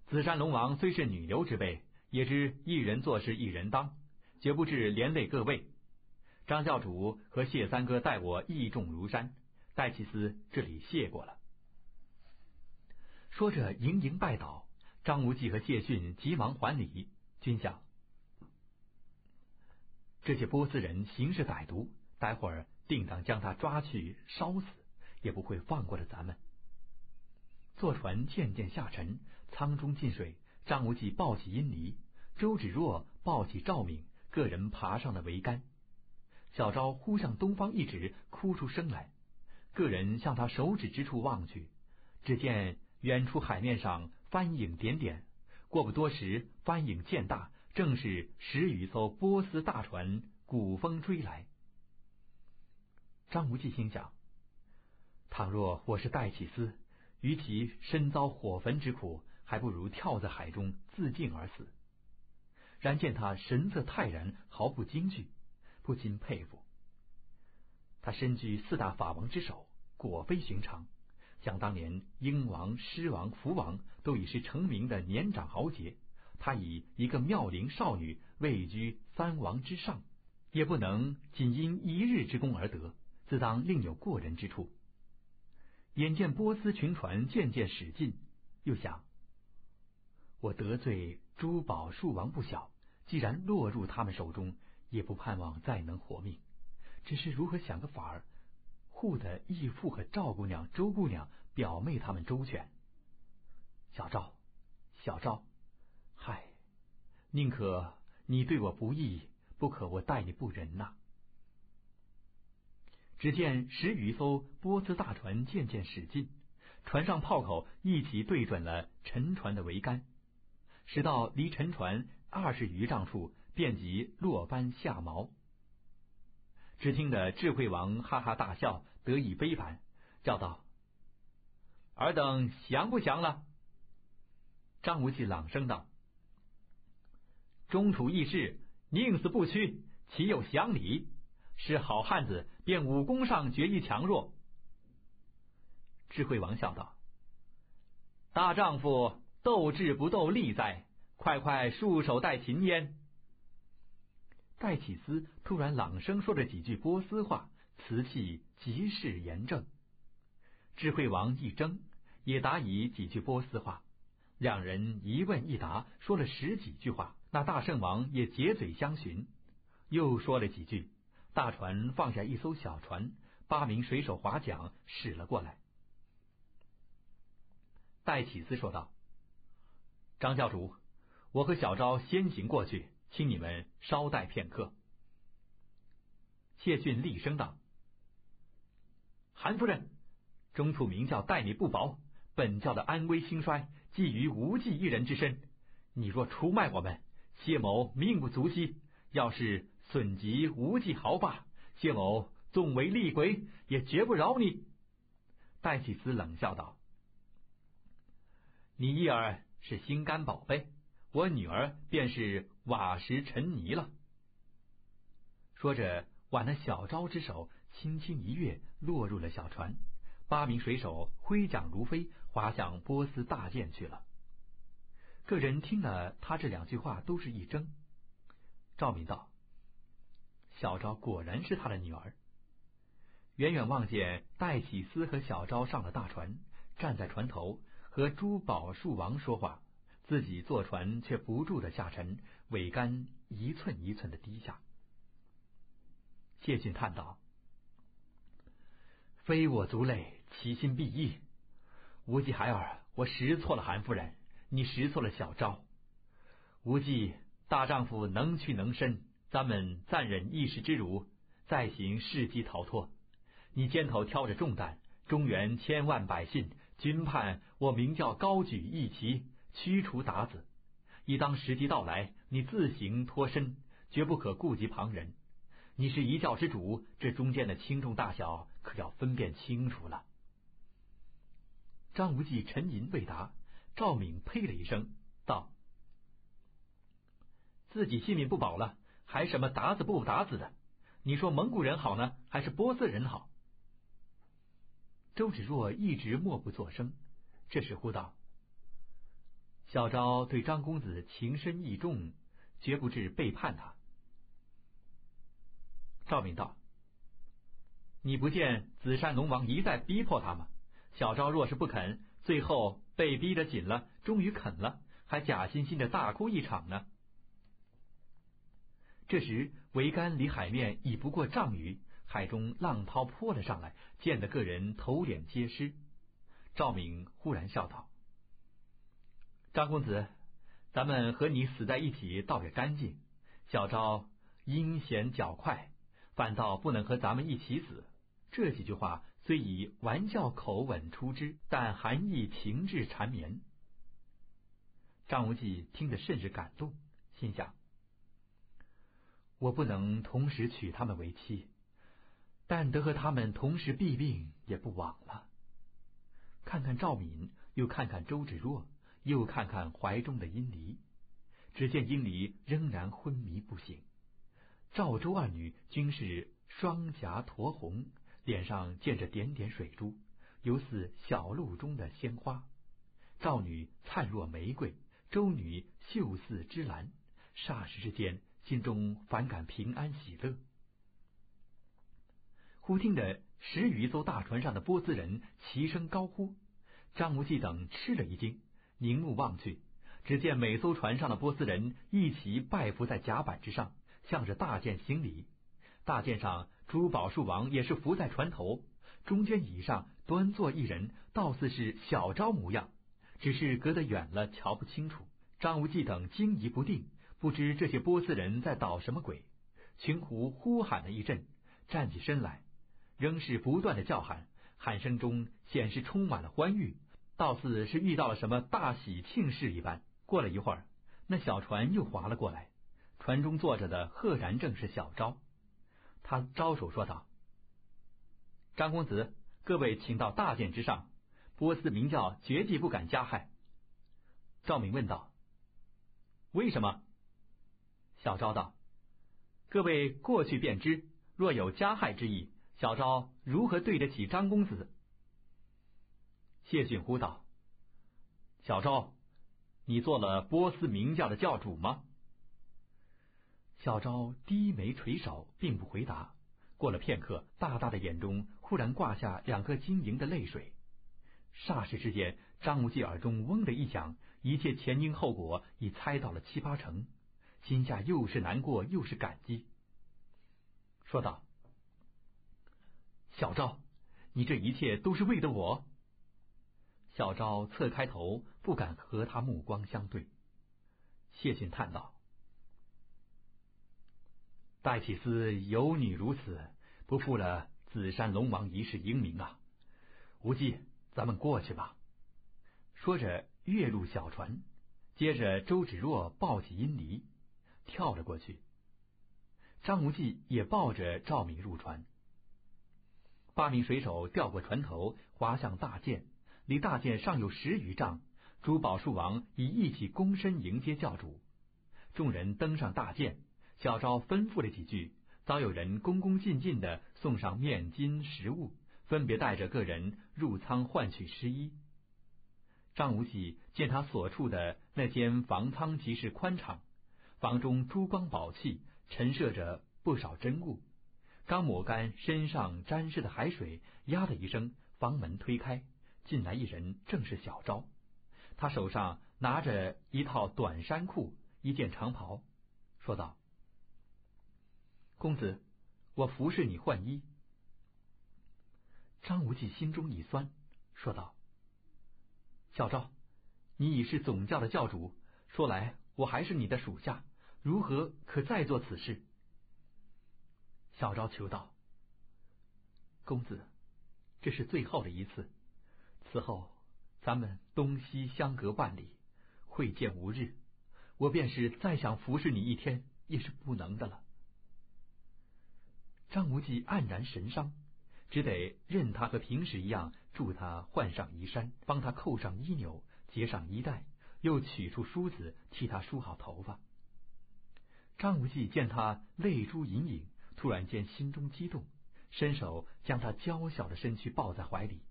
紫山龙王虽是女流之辈，也知一人做事一人当，绝不至连累各位。张教主和谢三哥待我义重如山，戴启思这里谢过了。说着，盈盈拜倒。张无忌和谢逊急忙还礼。君想，这些波斯人行事歹毒，待会儿定当将他抓去烧死，也不会放过了咱们。坐船渐渐下沉，舱中进水。张无忌抱起殷离，周芷若抱起赵敏，个人爬上了桅杆。小昭忽向东方一指，哭出声来。个人向他手指之处望去，只见远处海面上帆影点点，过不多时，帆影渐大，正是十余艘波斯大船鼓风追来。张无忌心想：倘若我是戴启思，与其身遭火焚之苦，还不如跳在海中自尽而死。然见他神色泰然，毫不惊惧，不禁佩服。他身居四大法王之首，果非寻常。想当年，英王、狮王、福王都已是成名的年长豪杰，他以一个妙龄少女位居三王之上，也不能仅因一日之功而得，自当另有过人之处。眼见波斯群船渐渐驶近，又想：我得罪珠宝树王不小，既然落入他们手中，也不盼望再能活命。只是如何想个法儿？护的义父和赵姑娘、周姑娘表妹他们周全。小赵，小赵，嗨，宁可你对我不义，不可我待你不仁呐！只见十余艘波斯大船渐渐驶近，船上炮口一起对准了沉船的桅杆，驶到离沉船二十余丈处，便即落帆下锚。只听得智慧王哈哈大笑，得意非凡，叫道：“尔等降不降了？”张无忌朗声道：“中土义士，宁死不屈，岂有降礼？是好汉子，便武功上决一强弱。”智慧王笑道：“大丈夫斗智不斗力哉？快快束手待擒焉。”戴启思突然朗声说着几句波斯话，瓷器极是严正。智慧王一怔，也答以几句波斯话。两人一问一答，说了十几句话。那大圣王也结嘴相询，又说了几句。大船放下一艘小船，八名水手划桨驶了过来。戴启思说道：“张教主，我和小昭先行过去。”请你们稍待片刻。谢逊厉声道：“韩夫人，中土明教待你不薄，本教的安危兴衰寄于无忌一人之身。你若出卖我们，谢某命不足惜。要是损及无忌豪霸，谢某纵为厉鬼，也绝不饶你。”戴启思冷笑道：“你一儿是心肝宝贝。”我女儿便是瓦石尘泥了。说着，挽了小昭之手，轻轻一跃，落入了小船。八名水手挥桨如飞，划向波斯大舰去了。个人听了他这两句话，都是一怔。赵敏道：“小昭果然是他的女儿。”远远望见戴启思和小昭上了大船，站在船头和珠宝树王说话。自己坐船却不住的下沉，桅杆一寸一寸的低下。谢逊叹道：“非我族类，其心必异。无忌孩儿，我识错了韩夫人，你识错了小昭。无忌大丈夫能屈能伸，咱们暂忍一时之辱，再行事机逃脱。你肩头挑着重担，中原千万百姓均盼我明教高举义旗。”驱除鞑子，一当时机到来，你自行脱身，绝不可顾及旁人。你是一教之主，这中间的轻重大小，可要分辨清楚了。张无忌沉吟未答，赵敏呸了一声，道：“自己性命不保了，还什么鞑子不鞑子的？你说蒙古人好呢，还是波斯人好？”周芷若一直默不作声，这时呼道。小昭对张公子情深意重，绝不至背叛他。赵敏道：“你不见紫山龙王一再逼迫他吗？小昭若是不肯，最后被逼得紧了，终于肯了，还假惺惺的大哭一场呢。”这时桅杆离海面已不过丈余，海中浪涛泼了上来，溅得个人头脸皆湿。赵敏忽然笑道。张公子，咱们和你死在一起倒也干净。小昭阴险狡快，反倒不能和咱们一起死。这几句话虽以玩笑口吻出之，但含义情致缠绵。张无忌听得甚是感动，心想：我不能同时娶他们为妻，但得和他们同时避病也不枉了。看看赵敏，又看看周芷若，又看看怀中的殷离，只见殷离仍然昏迷不醒。赵周二女均是双颊酡红，脸上溅着点点水珠，犹似小露中的鲜花。赵女灿若玫瑰，周女秀似芝兰。霎时之间，心中反感平安喜乐。忽听得十余艘大船上的波斯人齐声高呼，张无忌等吃了一惊，凝目望去，只见每艘船上的波斯人一齐拜伏在甲板之上。向着大舰行礼，大舰上珠宝树王也是伏在船头，中间椅上端坐一人，倒似是小昭模样，只是隔得远了，瞧不清楚。张无忌等惊疑不定，不知这些波斯人在捣什么鬼。群狐呼喊了一阵，站起身来，仍是不断的叫喊，喊声中显示充满了欢愉，倒似是遇到了什么大喜庆事一般。过了一会儿，那小船又划了过来。船中坐着的赫然正是小昭，他招手说道：“张公子，各位请到大殿之上。波斯明教绝技不敢加害。”赵敏问道：“为什么？”小昭道：“各位过去便知。若有加害之意，小昭如何对得起张公子？”谢逊呼道：“小昭，你做了波斯明教的教主吗？”小昭低眉垂首，并不回答。过了片刻，大大的眼中忽然挂下两颗晶莹的泪水。霎时之间，张无忌耳中嗡的一响，一切前因后果已猜到了七八成，心下又是难过又是感激，说道：“小昭，你这一切都是为的我。”小昭侧开头，不敢和他目光相对。谢逊叹道。戴启思有你如此，不负了紫山龙王一世英名啊！无忌，咱们过去吧。说着跃入小船，接着周芷若抱起殷离，跳了过去。张无忌也抱着赵敏入船。八名水手调过船头，划向大舰，离大舰尚有十余丈。珠宝树王已一起躬身迎接教主。众人登上大舰。小昭吩咐了几句，早有人恭恭敬敬的送上面巾食物，分别带着个人入舱换取湿衣。张无忌见他所处的那间房舱极是宽敞，房中珠光宝气，陈设着不少珍物。刚抹干身上沾湿的海水，呀的一声，房门推开，进来一人，正是小昭。他手上拿着一套短衫裤、一件长袍，说道。公子，我服侍你换衣。张无忌心中一酸，说道：“小昭，你已是总教的教主，说来我还是你的属下，如何可再做此事？”小昭求道：“公子，这是最后的一次，此后咱们东西相隔万里，会见无日。我便是再想服侍你一天，也是不能的了。”张无忌黯然神伤，只得任他和平时一样，助他换上衣衫，帮他扣上衣纽，结上衣带，又取出梳子替他梳好头发。张无忌见他泪珠盈盈，突然间心中激动，伸手将他娇小的身躯抱在怀里。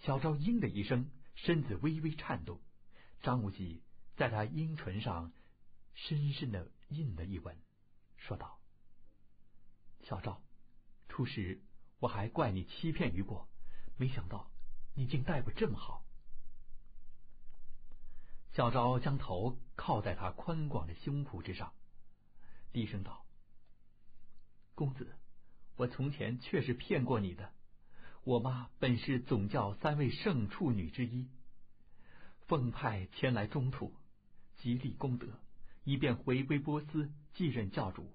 小昭应的一声，身子微微颤动。张无忌在他阴唇上深深的印了一吻，说道。小赵，初时我还怪你欺骗于过，没想到你竟待我这么好。小昭将头靠在他宽广的胸脯之上，低声道：“公子，我从前确实骗过你的。我妈本是总教三位圣处女之一，奉派前来中土，极立功德，以便回归波斯继任教主。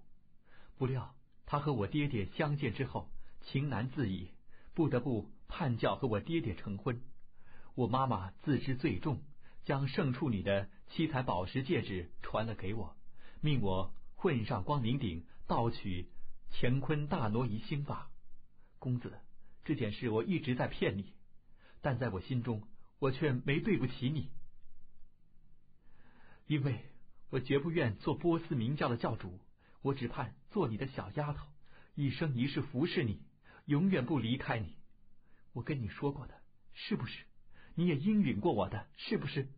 不料。”他和我爹爹相见之后，情难自已，不得不叛教和我爹爹成婚。我妈妈自知罪重，将圣处女的七彩宝石戒指传了给我，命我混上光明顶，盗取乾坤大挪移心法。公子，这件事我一直在骗你，但在我心中，我却没对不起你，因为我绝不愿做波斯明教的教主，我只盼做你的小丫头，一生一世服侍你，永远不离开你。我跟你说过的，是不是？你也应允过我的，是不是？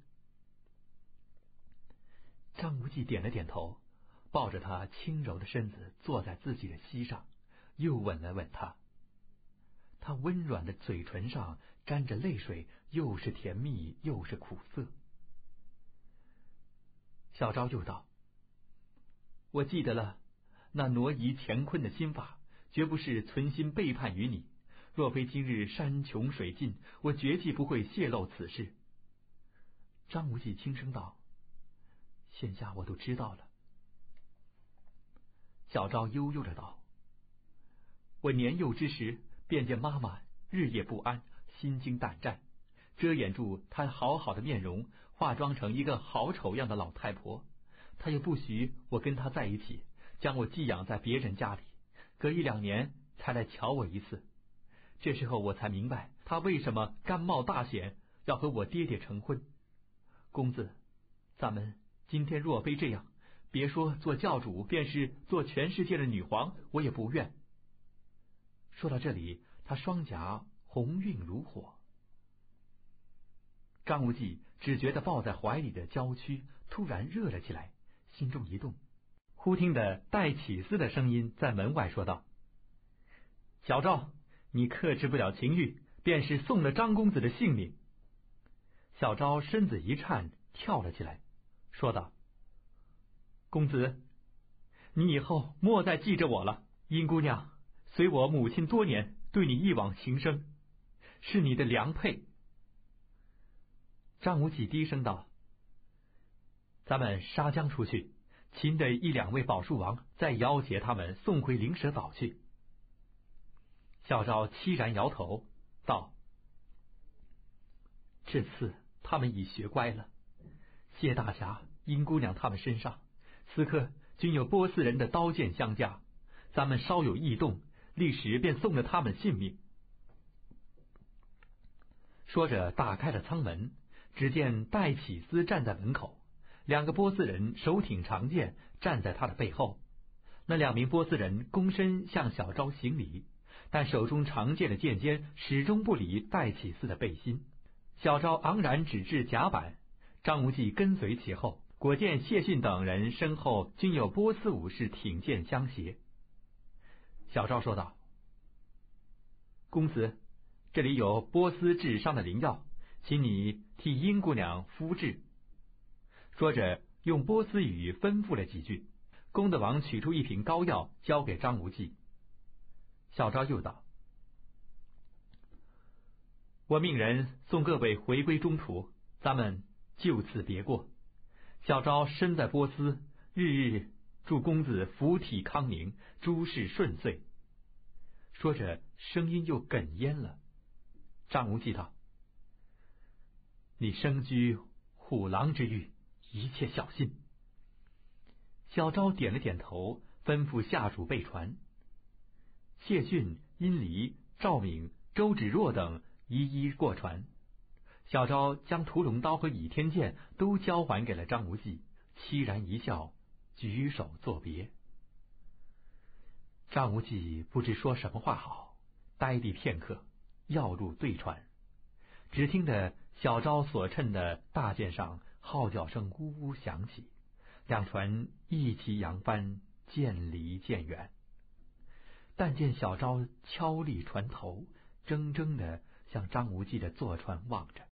张无忌点了点头，抱着他轻柔的身子坐在自己的膝上，又吻了吻他。他温软的嘴唇上沾着泪水，又是甜蜜又是苦涩。小昭又道：“我记得了，那挪移乾坤的心法，绝不是存心背叛于你。若非今日山穷水尽，我绝计不会泄露此事。”张无忌轻声道。现下我都知道了。小昭悠悠的道：“我年幼之时，便见妈妈日夜不安，心惊胆战，遮掩住她好好的面容，化妆成一个好丑样的老太婆。她又不许我跟她在一起，将我寄养在别人家里，隔一两年才来瞧我一次。这时候我才明白，她为什么甘冒大险要和我爹爹成婚。公子，咱们。”今天若非这样，别说做教主，便是做全世界的女皇，我也不愿。说到这里，他双颊红晕如火。张无忌只觉得抱在怀里的娇躯突然热了起来，心中一动，忽听得戴启思的声音在门外说道：“小赵，你克制不了情欲，便是送了张公子的性命。”小昭身子一颤，跳了起来。说道：“公子，你以后莫再记着我了。殷姑娘随我母亲多年，对你一往情深，是你的良配。”张无忌低声道：“咱们杀将出去，擒得一两位宝树王，再要挟他们送回灵蛇岛去。”小昭凄然摇头道：“这次他们已学乖了。”谢大侠、殷姑娘他们身上，此刻均有波斯人的刀剑相加，咱们稍有异动，立时便送了他们性命。说着，打开了舱门，只见戴启思站在门口，两个波斯人手挺长剑站在他的背后。那两名波斯人躬身向小昭行礼，但手中长剑的剑尖始终不离戴启思的背心。小昭昂然指至甲板。张无忌跟随其后，果见谢逊等人身后均有波斯武士挺剑相携。小昭说道：“公子，这里有波斯治伤的灵药，请你替殷姑娘敷治。”说着，用波斯语吩咐了几句。功德王取出一瓶膏药，交给张无忌。小昭又道：“我命人送各位回归中途，咱们。”就此别过。小昭身在波斯，日日祝公子福体康宁，诸事顺遂。说着，声音又哽咽了。张无忌道：“你身居虎狼之域，一切小心。”小昭点了点头，吩咐下属备船。谢逊、殷离、赵敏、周芷若等一一过船。小昭将屠龙刀和倚天剑都交还给了张无忌，凄然一笑，举手作别。张无忌不知说什么话好，呆立片刻，要入对船。只听得小昭所乘的大舰上号角声呜呜响起，两船一齐扬帆，渐离渐远。但见小昭敲立船头，怔怔的向张无忌的坐船望着。